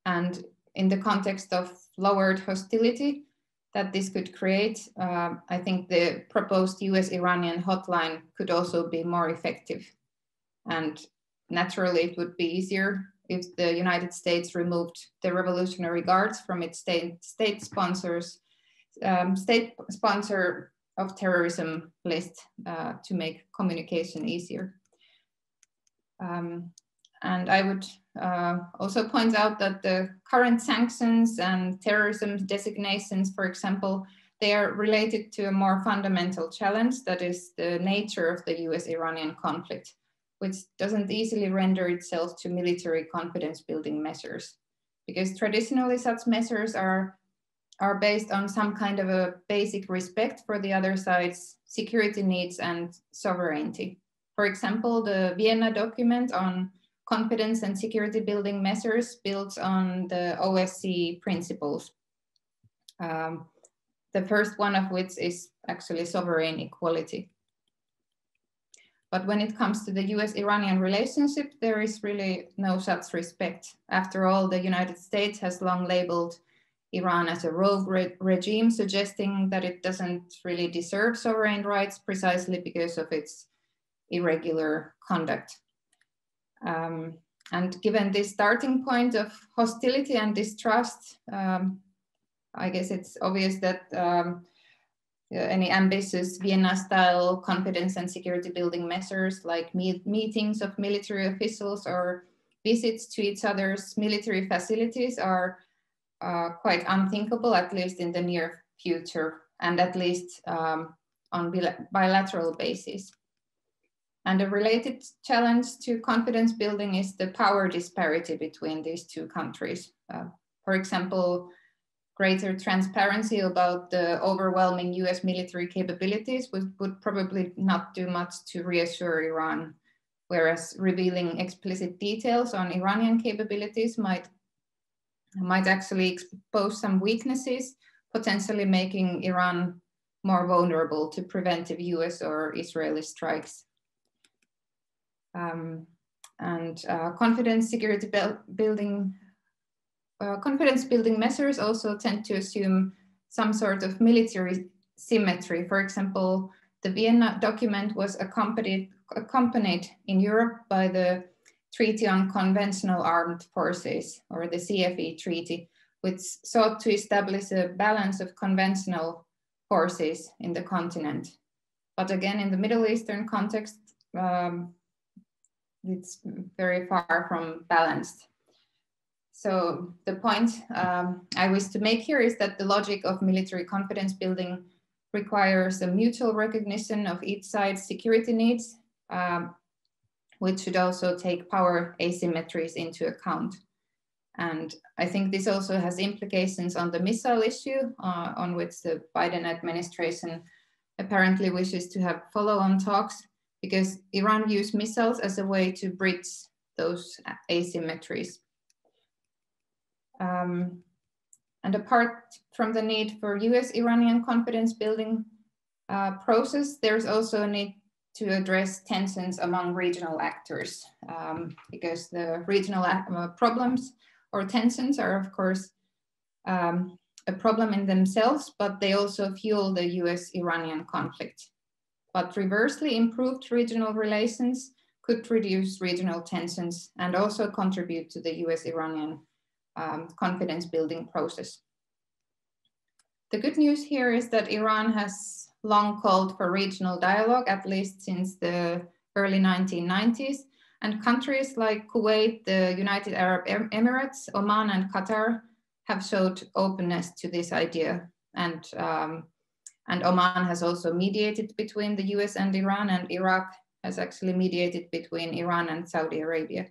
And in the context of lowered hostility that this could create, uh, I think the proposed US-Iranian hotline could also be more effective. And naturally, it would be easier if the United States removed the Revolutionary Guards from its state, state sponsors, um, state sponsor of terrorism list uh, to make communication easier. Um, and I would uh, also points out that the current sanctions and terrorism designations, for example, they are related to a more fundamental challenge that is the nature of the US-Iranian conflict which doesn't easily render itself to military confidence building measures. Because traditionally such measures are, are based on some kind of a basic respect for the other side's security needs and sovereignty. For example, the Vienna document on confidence and security building measures built on the OSCE principles. Um, the first one of which is actually sovereign equality. But when it comes to the US-Iranian relationship, there is really no such respect. After all, the United States has long labeled Iran as a rogue re regime, suggesting that it doesn't really deserve sovereign rights precisely because of its irregular conduct. Um, and given this starting point of hostility and distrust, um, I guess it's obvious that um, any ambitious Vienna-style confidence and security building measures like meet meetings of military officials or visits to each other's military facilities are uh, quite unthinkable, at least in the near future, and at least um, on bilateral basis. And a related challenge to confidence building is the power disparity between these two countries. Uh, for example, greater transparency about the overwhelming US military capabilities would, would probably not do much to reassure Iran, whereas revealing explicit details on Iranian capabilities might, might actually expose some weaknesses, potentially making Iran more vulnerable to preventive US or Israeli strikes. Um, and uh, confidence security building uh, confidence building measures also tend to assume some sort of military symmetry. For example, the Vienna document was accompanied, accompanied in Europe by the Treaty on Conventional Armed Forces, or the CFE Treaty, which sought to establish a balance of conventional forces in the continent. But again, in the Middle Eastern context, um, it's very far from balanced. So the point um, I wish to make here is that the logic of military confidence building requires a mutual recognition of each side's security needs, um, which should also take power asymmetries into account. And I think this also has implications on the missile issue, uh, on which the Biden administration apparently wishes to have follow-on talks, because Iran views missiles as a way to bridge those asymmetries. Um, and apart from the need for US-Iranian confidence building uh, process, there's also a need to address tensions among regional actors um, because the regional uh, problems or tensions are of course um, a problem in themselves, but they also fuel the US-Iranian conflict. But reversely, improved regional relations could reduce regional tensions and also contribute to the US-Iranian um, confidence building process. The good news here is that Iran has long called for regional dialogue, at least since the early 1990s, and countries like Kuwait, the United Arab Emirates, Oman, and Qatar have showed openness to this idea. And, um, and Oman has also mediated between the US and Iran, and Iraq has actually mediated between Iran and Saudi Arabia.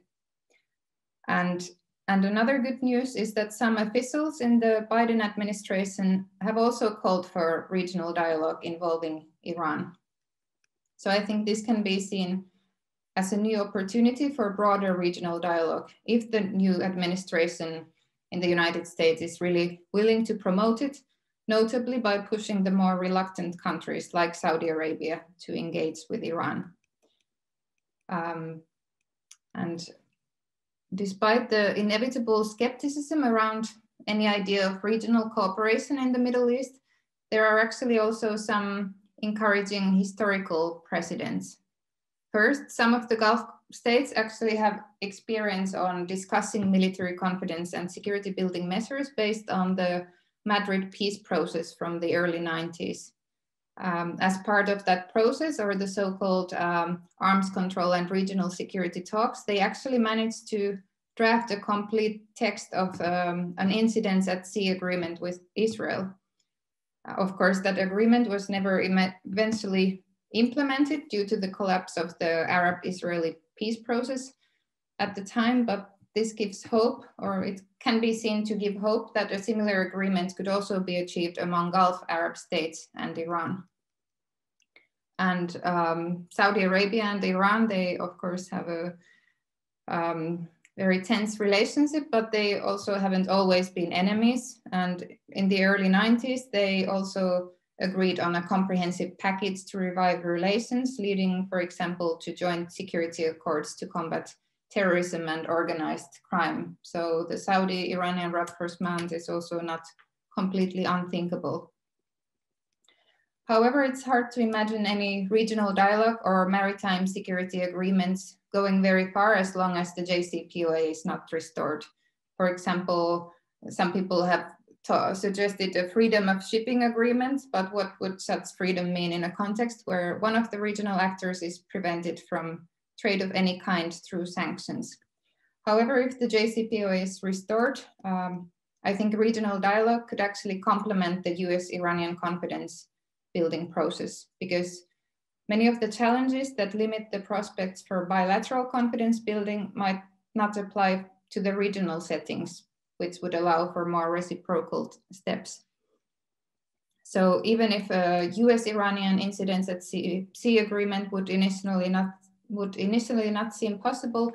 And and another good news is that some officials in the Biden administration have also called for regional dialogue involving Iran. So I think this can be seen as a new opportunity for broader regional dialogue if the new administration in the United States is really willing to promote it, notably by pushing the more reluctant countries like Saudi Arabia to engage with Iran. Um, and despite the inevitable skepticism around any idea of regional cooperation in the Middle East, there are actually also some encouraging historical precedents. First, some of the Gulf states actually have experience on discussing military confidence and security building measures based on the Madrid peace process from the early 90s. Um, as part of that process, or the so-called um, arms control and regional security talks, they actually managed to draft a complete text of um, an incidents at sea agreement with Israel. Uh, of course, that agreement was never eventually implemented due to the collapse of the Arab-Israeli peace process at the time, but this gives hope, or it can be seen to give hope that a similar agreement could also be achieved among Gulf Arab states and Iran. And um, Saudi Arabia and Iran, they of course have a um, very tense relationship, but they also haven't always been enemies. And in the early 90s, they also agreed on a comprehensive package to revive relations, leading, for example, to joint security accords to combat terrorism and organized crime. So the Saudi-Iranian rapprochement is also not completely unthinkable. However, it's hard to imagine any regional dialogue or maritime security agreements going very far as long as the JCPOA is not restored. For example, some people have suggested a freedom of shipping agreement, but what would such freedom mean in a context where one of the regional actors is prevented from trade of any kind through sanctions? However, if the JCPOA is restored, um, I think regional dialogue could actually complement the US-Iranian confidence building process because many of the challenges that limit the prospects for bilateral confidence building might not apply to the regional settings which would allow for more reciprocal steps. So even if a US-Iranian incidents at sea, sea agreement would initially not would initially not seem possible,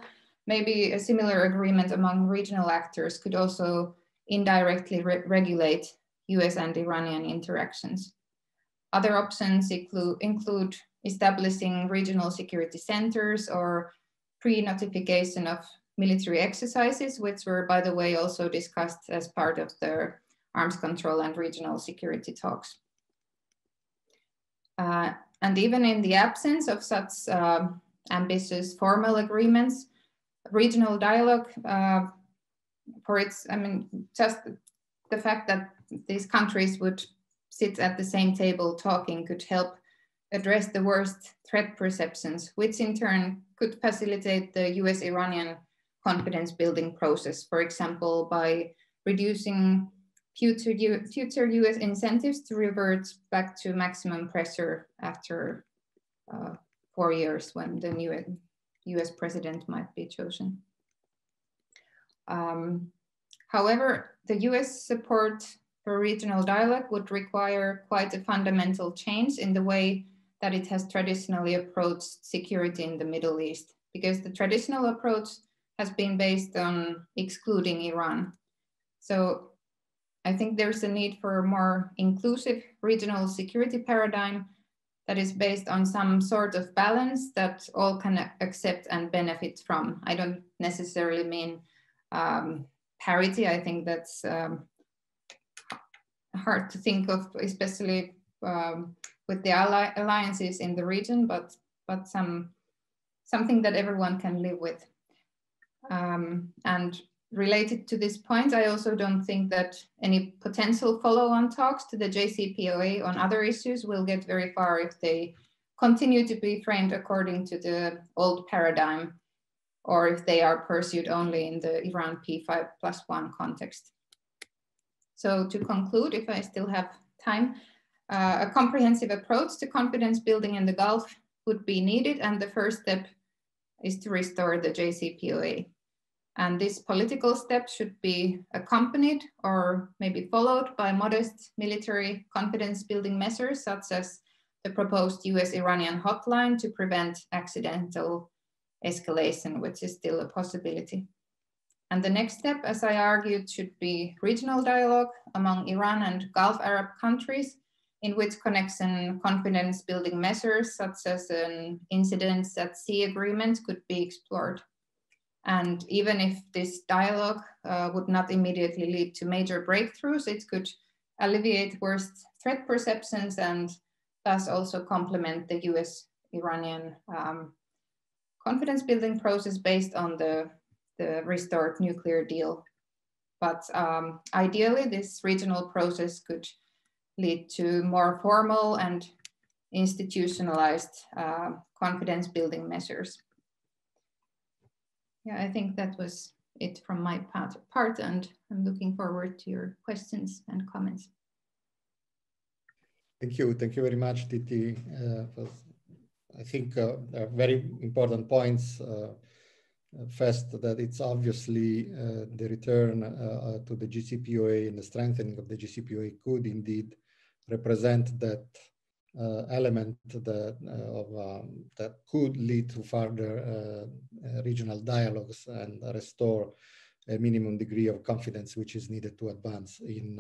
maybe a similar agreement among regional actors could also indirectly re regulate US and Iranian interactions. Other options include, include establishing regional security centers or pre-notification of military exercises, which were, by the way, also discussed as part of the arms control and regional security talks. Uh, and even in the absence of such uh, ambitious formal agreements, regional dialogue uh, for its, I mean, just the fact that these countries would sit at the same table talking could help address the worst threat perceptions, which in turn could facilitate the US Iranian confidence building process, for example, by reducing future, U future US incentives to revert back to maximum pressure after uh, four years when the new US president might be chosen. Um, however, the US support for regional dialogue would require quite a fundamental change in the way that it has traditionally approached security in the Middle East, because the traditional approach has been based on excluding Iran. So I think there's a need for a more inclusive regional security paradigm that is based on some sort of balance that all can accept and benefit from. I don't necessarily mean um, parity. I think that's um, hard to think of, especially um, with the alli alliances in the region, but but some something that everyone can live with. Um, and related to this point, I also don't think that any potential follow-on talks to the JCPOA on other issues will get very far if they continue to be framed according to the old paradigm or if they are pursued only in the Iran P5 plus one context. So to conclude, if I still have time, uh, a comprehensive approach to confidence building in the Gulf would be needed. And the first step is to restore the JCPOA. And this political step should be accompanied or maybe followed by modest military confidence building measures, such as the proposed US Iranian hotline to prevent accidental escalation, which is still a possibility. And the next step, as I argued, should be regional dialogue among Iran and Gulf Arab countries, in which connection confidence building measures such as an incidents at sea agreement could be explored. And even if this dialogue uh, would not immediately lead to major breakthroughs, it could alleviate worst threat perceptions and thus also complement the US Iranian um, confidence building process based on the the restored nuclear deal. But um, ideally, this regional process could lead to more formal and institutionalized uh, confidence building measures. Yeah, I think that was it from my part, part and I'm looking forward to your questions and comments. Thank you. Thank you very much, Tytti. Uh, I think uh, very important points uh, uh, first, that it's obviously uh, the return uh, to the JCPOA and the strengthening of the JCPOA could indeed represent that uh, element that, uh, of, um, that could lead to further uh, regional dialogues and restore a minimum degree of confidence which is needed to advance in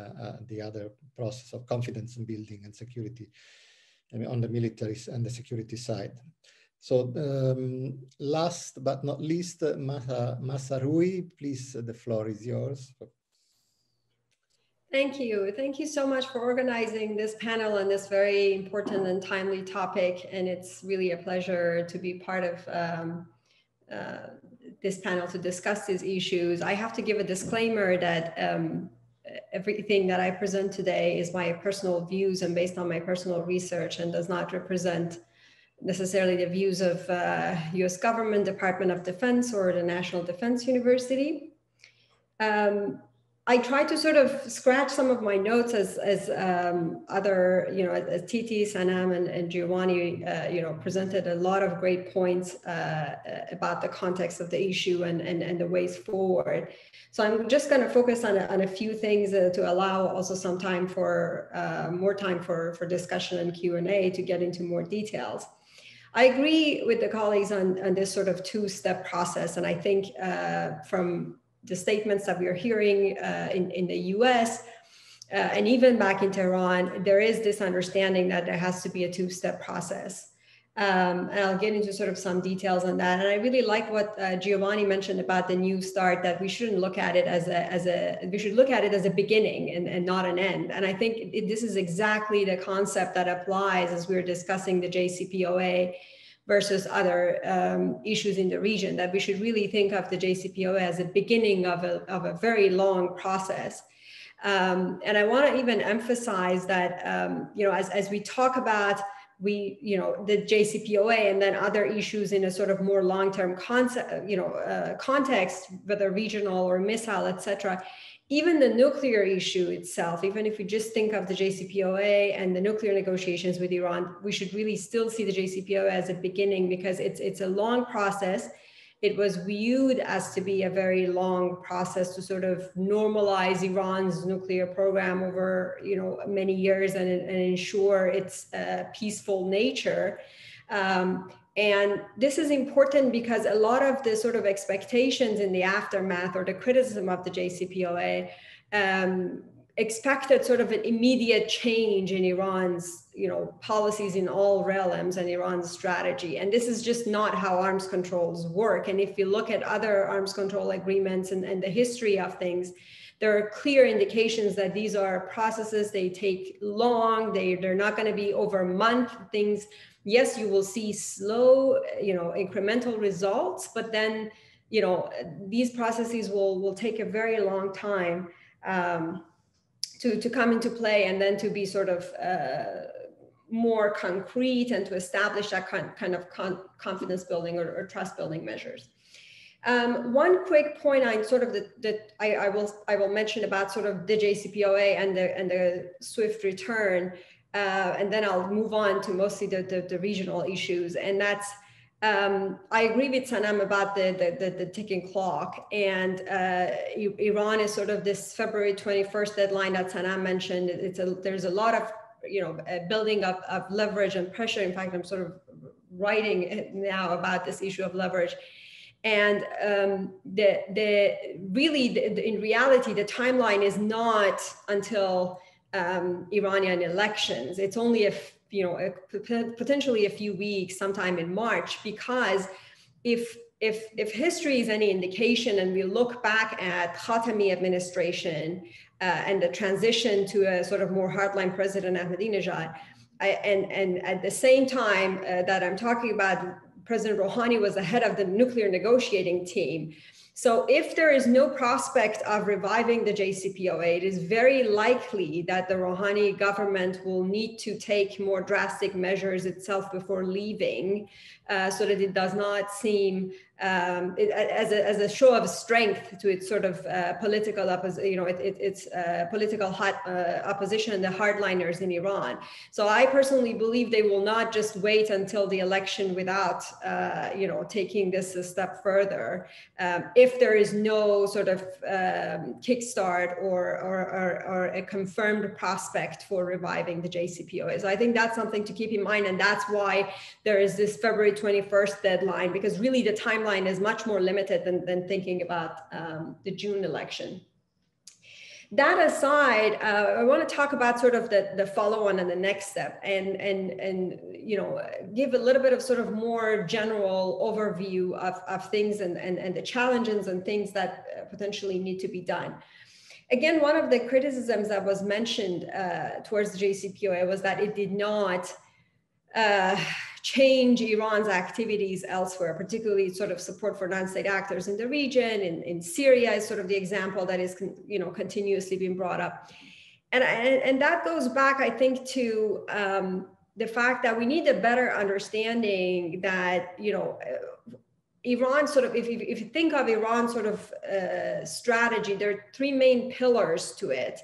the other process of confidence building and security I mean, on the military and the security side. So um, last but not least, Mahsa, Masarui, please, the floor is yours. Thank you. Thank you so much for organizing this panel on this very important and timely topic. And it's really a pleasure to be part of um, uh, this panel to discuss these issues. I have to give a disclaimer that um, everything that I present today is my personal views and based on my personal research and does not represent necessarily the views of uh, US government, Department of Defense or the National Defense University. Um, I tried to sort of scratch some of my notes as, as um, other, you know, as Tytti, Sanam, and, and Giovanni, uh, you know, presented a lot of great points uh, about the context of the issue and, and, and the ways forward. So I'm just going to focus on a, on a few things uh, to allow also some time for uh, more time for, for discussion and Q&A to get into more details. I agree with the colleagues on, on this sort of two-step process. And I think uh, from the statements that we are hearing uh, in, in the US uh, and even back in Tehran, there is this understanding that there has to be a two-step process. Um, and I'll get into sort of some details on that. And I really like what uh, Giovanni mentioned about the new start, that we shouldn't look at it as a, as a, we should look at it as a beginning and, and not an end. And I think it, this is exactly the concept that applies as we are discussing the JCPOA versus other um, issues in the region, that we should really think of the JCPOA as a beginning of a, of a very long process. Um, and I want to even emphasize that, um, you know, as, as we talk about we, you know, the JCPOA and then other issues in a sort of more long-term concept, you know, uh, context, whether regional or missile, et cetera, even the nuclear issue itself, even if we just think of the JCPOA and the nuclear negotiations with Iran, we should really still see the JCPOA as a beginning because it's it's a long process. It was viewed as to be a very long process to sort of normalize Iran's nuclear program over you know many years and, and ensure its uh, peaceful nature. Um, and this is important because a lot of the sort of expectations in the aftermath or the criticism of the JCPOA um, expected sort of an immediate change in Iran's, you know, policies in all realms and Iran's strategy. And this is just not how arms controls work. And if you look at other arms control agreements and, and the history of things, there are clear indications that these are processes, they take long, they, they're not gonna be over a month, things yes, you will see slow, you know, incremental results, but then, you know, these processes will, will take a very long time um, to, to come into play and then to be sort of uh, more concrete and to establish that kind, kind of con confidence building or, or, trust building measures. Um, one quick point on sort of that I, I, will I will mention about sort of the JCPOA and the and the swift return uh, and then I'll move on to mostly the, the, the regional issues. And that's, um, I agree with Sanam about the, the, the, the ticking clock. And uh, Iran is sort of this February 21st deadline that Sanam mentioned. It's a, there's a lot of, you know, building up of leverage and pressure. In fact, I'm sort of writing now about this issue of leverage. And um, the, the really, the, in reality, the timeline is not until um, Iranian elections. It's only if you know potentially a few weeks, sometime in March, because if if if history is any indication, and we look back at Khatami administration uh, and the transition to a sort of more hardline President Ahmadinejad, I, and and at the same time uh, that I'm talking about, President Rouhani was the head of the nuclear negotiating team. So if there is no prospect of reviving the JCPOA, it is very likely that the Rouhani government will need to take more drastic measures itself before leaving uh, so that it does not seem um, it, as, a, as a show of strength to its sort of uh, political, oppos- you know, it, it, its uh, political hot, uh, opposition, the hardliners in Iran. So I personally believe they will not just wait until the election without, uh, you know, taking this a step further. Um, if if there is no sort of um, kickstart or, or, or, or, a confirmed prospect for reviving the JCPOA. So I think that's something to keep in mind. And that's why there is this February 21st deadline, because really the timeline is much more limited than, than thinking about um, the June election that aside, uh, I want to talk about sort of the, the follow-on and the next step and, and, and, you know, give a little bit of sort of more general overview of, of things and, and, and the challenges and things that uh, potentially need to be done. Again, one of the criticisms that was mentioned uh, towards JCPOA was that it did not uh, change Iran's activities elsewhere, particularly sort of support for non-state actors in the region. In, in Syria is sort of the example that is, you know, continuously being brought up. And, and, and that goes back, I think, to um, the fact that we need a better understanding that, you know, uh, Iran sort of, if you, if you think of Iran sort of uh, strategy, there are three main pillars to it.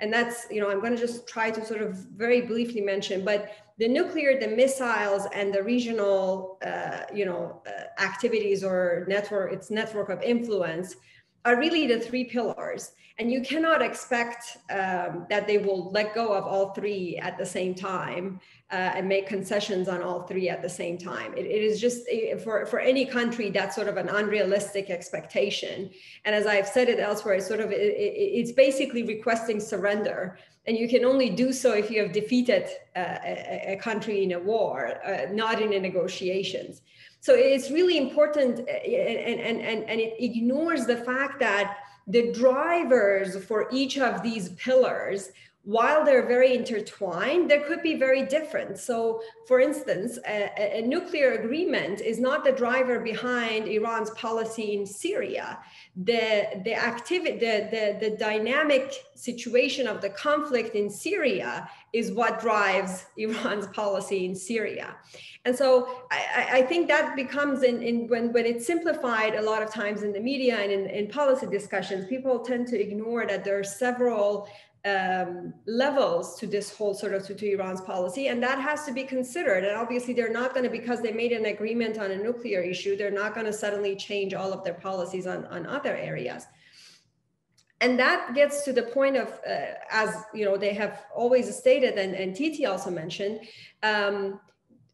And that's, you know, I'm going to just try to sort of very briefly mention, but the nuclear, the missiles, and the regional, uh, you know, uh, activities or network, its network of influence are really the three pillars. And you cannot expect um, that they will let go of all three at the same time uh, and make concessions on all three at the same time. it, it is just for, for any country that's sort of an unrealistic expectation. And as I've said it elsewhere, it's sort of it, it's basically requesting surrender. And you can only do so if you have defeated uh, a, a, country in a war, uh, not in negotiations. So it's really important, uh, and, and, and, and it ignores the fact that the drivers for each of these pillars while they're very intertwined, they could be very different. So, for instance, a, a, nuclear agreement is not the driver behind Iran's policy in Syria. The, the activity, the, the, the dynamic situation of the conflict in Syria is what drives [LAUGHS] Iran's policy in Syria. And so I, I think that becomes in, in when, when it's simplified a lot of times in the media and in, in policy discussions, people tend to ignore that there are several um, levels to this whole sort of to, to, Iran's policy, and that has to be considered. And obviously, they're not going to because they made an agreement on a nuclear issue, they're not going to suddenly change all of their policies on, on other areas. And that gets to the point of, uh, as you know, they have always stated, and, and Tytti also mentioned, um,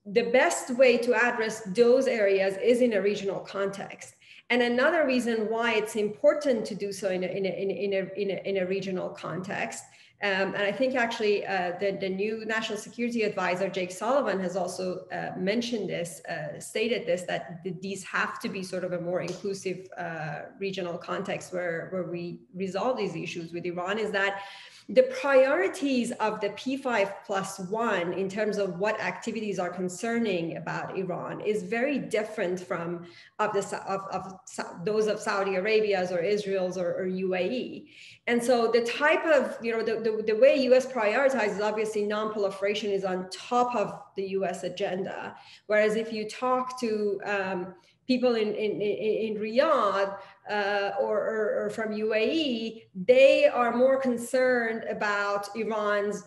the best way to address those areas is in a regional context. And another reason why it's important to do so in a, in a, in a, in a, in a regional context um, and I think actually uh, the, the new national security advisor, Jake Sullivan, has also uh, mentioned this, uh, stated this, that these have to be sort of a more inclusive uh, regional context where, where we resolve these issues with Iran, is that the priorities of the P5 plus one in terms of what activities are concerning about Iran is very different from of, the, of, of those of Saudi Arabia's or Israel's or, or, UAE. And so the type of, you know, the, the, the way US prioritizes, obviously non-proliferation is on top of the US agenda. Whereas if you talk to um, people in, in, in, Riyadh, uh, or, or, or, from UAE, they are more concerned about Iran's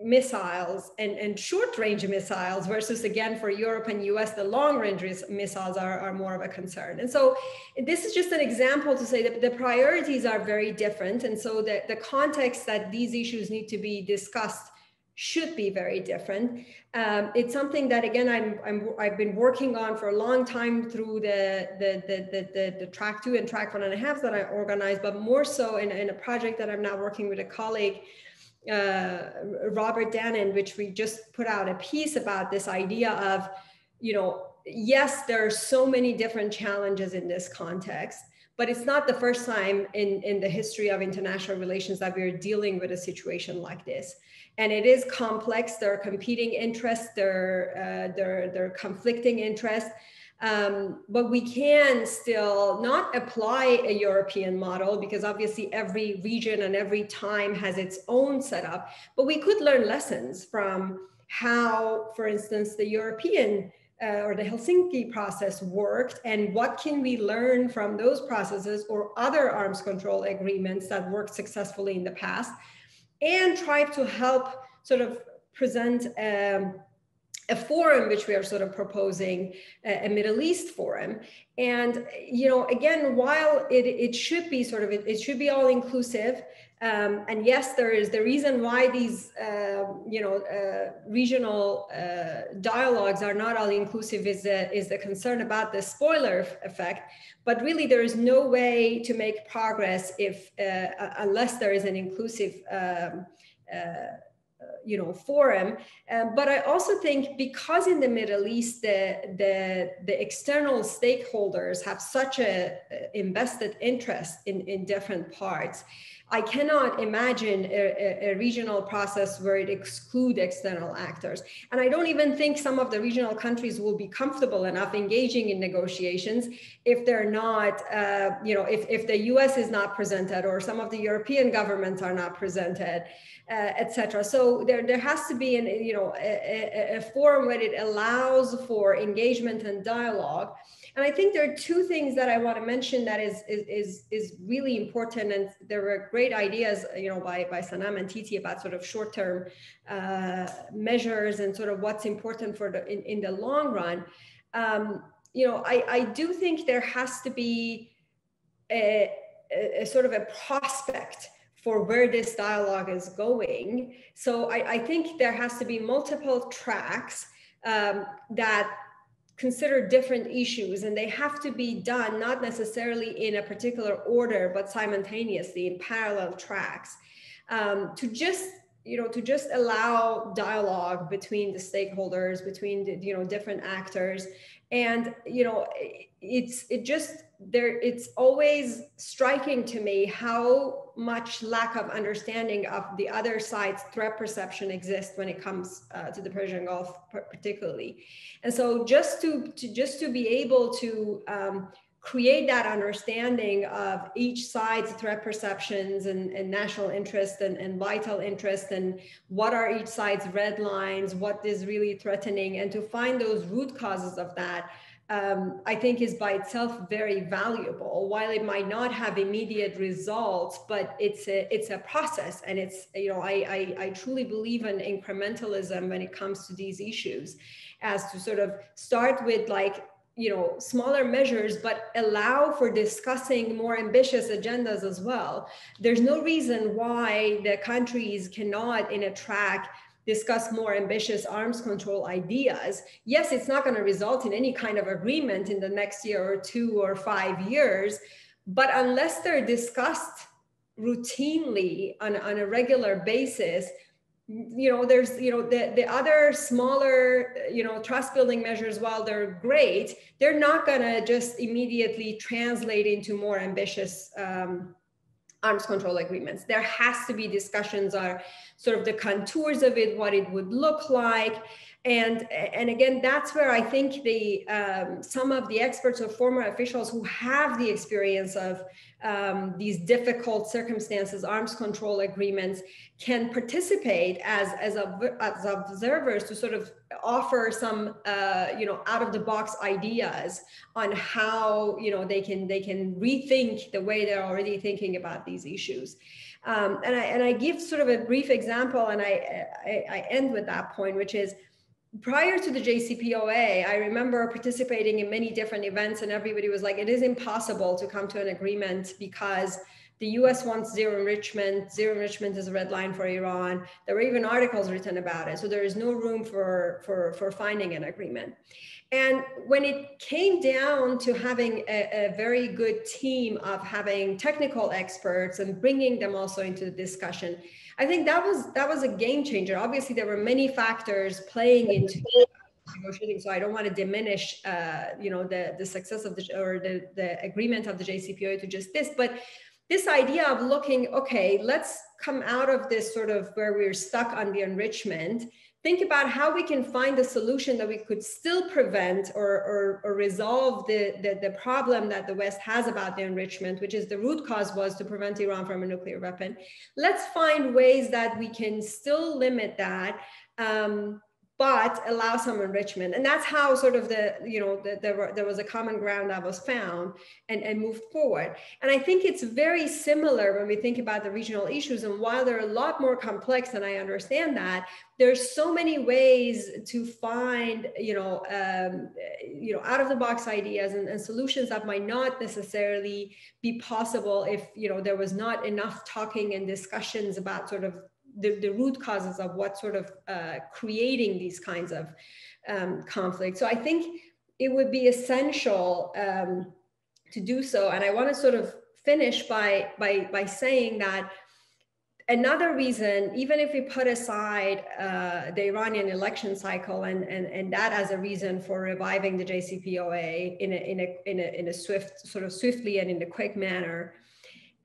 missiles and, and short range missiles versus again for Europe and US, the long range missiles are, are more of a concern. And so this is just an example to say that the priorities are very different. And so the, the context that these issues need to be discussed should be very different. Um, it's something that again I'm, I'm I've been working on for a long time through the the the the, the, the track two and track one and a half that I organized, but more so in, in a project that I'm now working with a colleague. Uh, Robert Danon, which we just put out a piece about this idea of, you know, yes, there are so many different challenges in this context, but it's not the first time in, in the history of international relations that we're dealing with a situation like this and it is complex. There are competing interests, there, uh, there, there conflicting interests. Um, but we can still not apply a European model because obviously every region and every time has its own setup. But we could learn lessons from how, for instance, the European uh, or the Helsinki process worked and what can we learn from those processes or other arms control agreements that worked successfully in the past and try to help sort of present um, a forum which we are sort of proposing a, middle east forum. And you know again while it, it should be sort of it, it should be all inclusive um, and yes there is the reason why these uh, you know uh, regional uh, dialogues are not all inclusive is the, is the concern about the spoiler effect. But really there is no way to make progress if uh, unless there is an inclusive um, uh, you know forum. Um, but i also think because in the middle east the the, the external stakeholders have such a invested interest in in different parts I cannot imagine a, a, regional process where it exclude external actors. And I don't even think some of the regional countries will be comfortable enough engaging in negotiations if they're not, uh, you know, if, if the US is not presented or some of the European governments are not presented uh, etc. So there, there has to be an, you know, a, a, a forum where it allows for engagement and dialogue. And I think there are two things that I want to mention that is, is, is, is really important. And there were great ideas, you know, by, by Sanam and Tytti about sort of short-term uh, measures and sort of what's important for the, in, in the long run. Um, you know, I, I do think there has to be a, a, a sort of a prospect for where this dialogue is going. So I, I think there has to be multiple tracks um, that consider different issues and they have to be done not necessarily in a particular order but simultaneously in parallel tracks. Um, to just you know to just allow dialogue between the stakeholders between the you know different actors and you know it's it just there it's always striking to me how much lack of understanding of the other side's threat perception exists when it comes uh, to the persian gulf particularly. And so just to, to just to be able to um, create that understanding of each side's threat perceptions and, and national interest and, and, vital interest and what are each side's red lines, what is really threatening, and to find those root causes of that, um, I think is by itself very valuable. While it might not have immediate results, but it's a it's a process, and it's you know I I, I truly believe in incrementalism when it comes to these issues, as to sort of start with like you know smaller measures but allow for discussing more ambitious agendas as well. There's no reason why the countries cannot in a track discuss more ambitious arms control ideas. Yes it's not going to result in any kind of agreement in the next year or two or five years but unless they're discussed routinely on, on a regular basis you know there's you know the, the other smaller you know trust building measures while they're great they're not going to just immediately translate into more ambitious um, arms control agreements. There has to be discussions are sort of the contours of it what it would look like and and again that's where i think the um, some of the experts or former officials who have the experience of um, these difficult circumstances arms control agreements can participate as as, a, as observers to sort of offer some uh, you know out of the box ideas on how you know they can they can rethink the way they're already thinking about these issues. Um, and I and I give sort of a brief example and I, I I end with that point which is prior to the JCPOA, I remember participating in many different events, and everybody was like, it is impossible to come to an agreement because the US wants zero enrichment. Zero enrichment is a red line for Iran. There were even articles written about it. So there is no room for, for, for finding an agreement. And when it came down to having a, a, very good team of having technical experts and bringing them also into the discussion, I think that was that was a game changer. Obviously, there were many factors playing into negotiating, so I don't want to diminish, uh, you know, the the success of the or the the agreement of the JCPOA to just this, but this idea of looking, okay, let's come out of this sort of where we're stuck on the enrichment think about how we can find a solution that we could still prevent or, or, or resolve the, the, the, problem that the West has about the enrichment, which is the root cause was to prevent Iran from a nuclear weapon. Let's find ways that we can still limit that. Um, but allow some enrichment. And that's how sort of the, you know, the, there, there was a common ground that was found and, and moved forward. And I think it's very similar when we think about the regional issues. And while they're a lot more complex, and I understand that, there's so many ways to find, you know, um, you know, out of the box ideas and, and solutions that might not necessarily be possible if, you know, there was not enough talking and discussions about sort of the, the root causes of what sort of uh, creating these kinds of um, conflicts. So I think it would be essential um, to do so. And I want to sort of finish by, by, by saying that another reason, even if we put aside uh, the Iranian election cycle and, and, and that as a reason for reviving the JCPOA in a, in a, in a, in a swift, sort of swiftly and in a quick manner,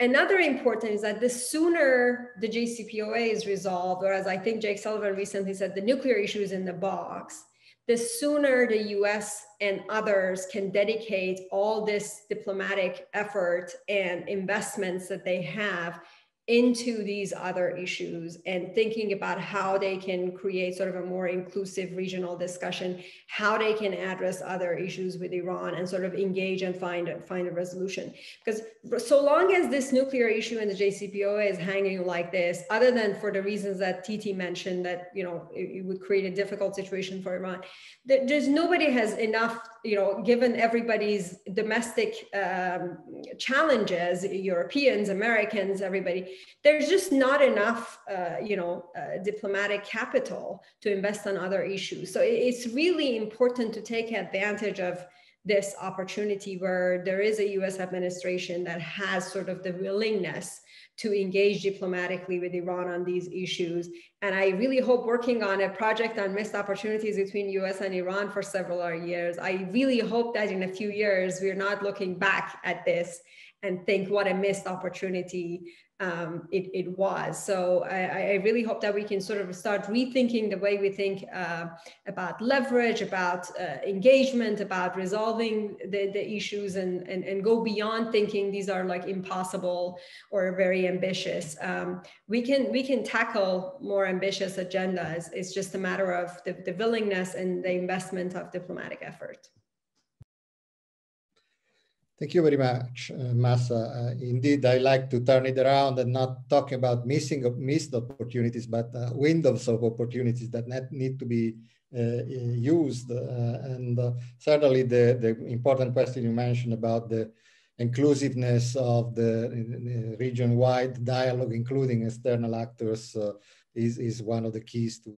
Another important is that the sooner the JCPOA is resolved, or as I think Jake Sullivan recently said, the nuclear issue is in the box, the sooner the US and others can dedicate all this diplomatic effort and investments that they have into these other issues and thinking about how they can create sort of a more inclusive regional discussion, how they can address other issues with Iran and sort of engage and find, find a resolution. Because so long as this nuclear issue in the JCPOA is hanging like this, other than for the reasons that Tytti mentioned that, you know, it, it would create a difficult situation for Iran, there's nobody has enough, you know, given everybody's domestic um, challenges, Europeans, Americans, everybody, there's just not enough, uh, you know, uh, diplomatic capital to invest on other issues. So it's really important to take advantage of this opportunity where there is a US administration that has sort of the willingness to engage diplomatically with Iran on these issues. And I really hope working on a project on missed opportunities between US and Iran for several years, I really hope that in a few years, we're not looking back at this and think what a missed opportunity um, it, it, was. So I, I, really hope that we can sort of start rethinking the way we think uh, about leverage, about uh, engagement, about resolving the, the issues and, and, and go beyond thinking these are like impossible or very ambitious. Um, we, can, we can tackle more ambitious agendas. It's just a matter of the, the willingness and the investment of diplomatic effort. Thank you very much, uh, Mahsa. Uh, indeed, I like to turn it around and not talk about missing missed opportunities, but uh, windows of opportunities that need to be uh, used. Uh, and uh, certainly the, the important question you mentioned about the inclusiveness of the, the region-wide dialogue, including external actors, is, is one of the keys to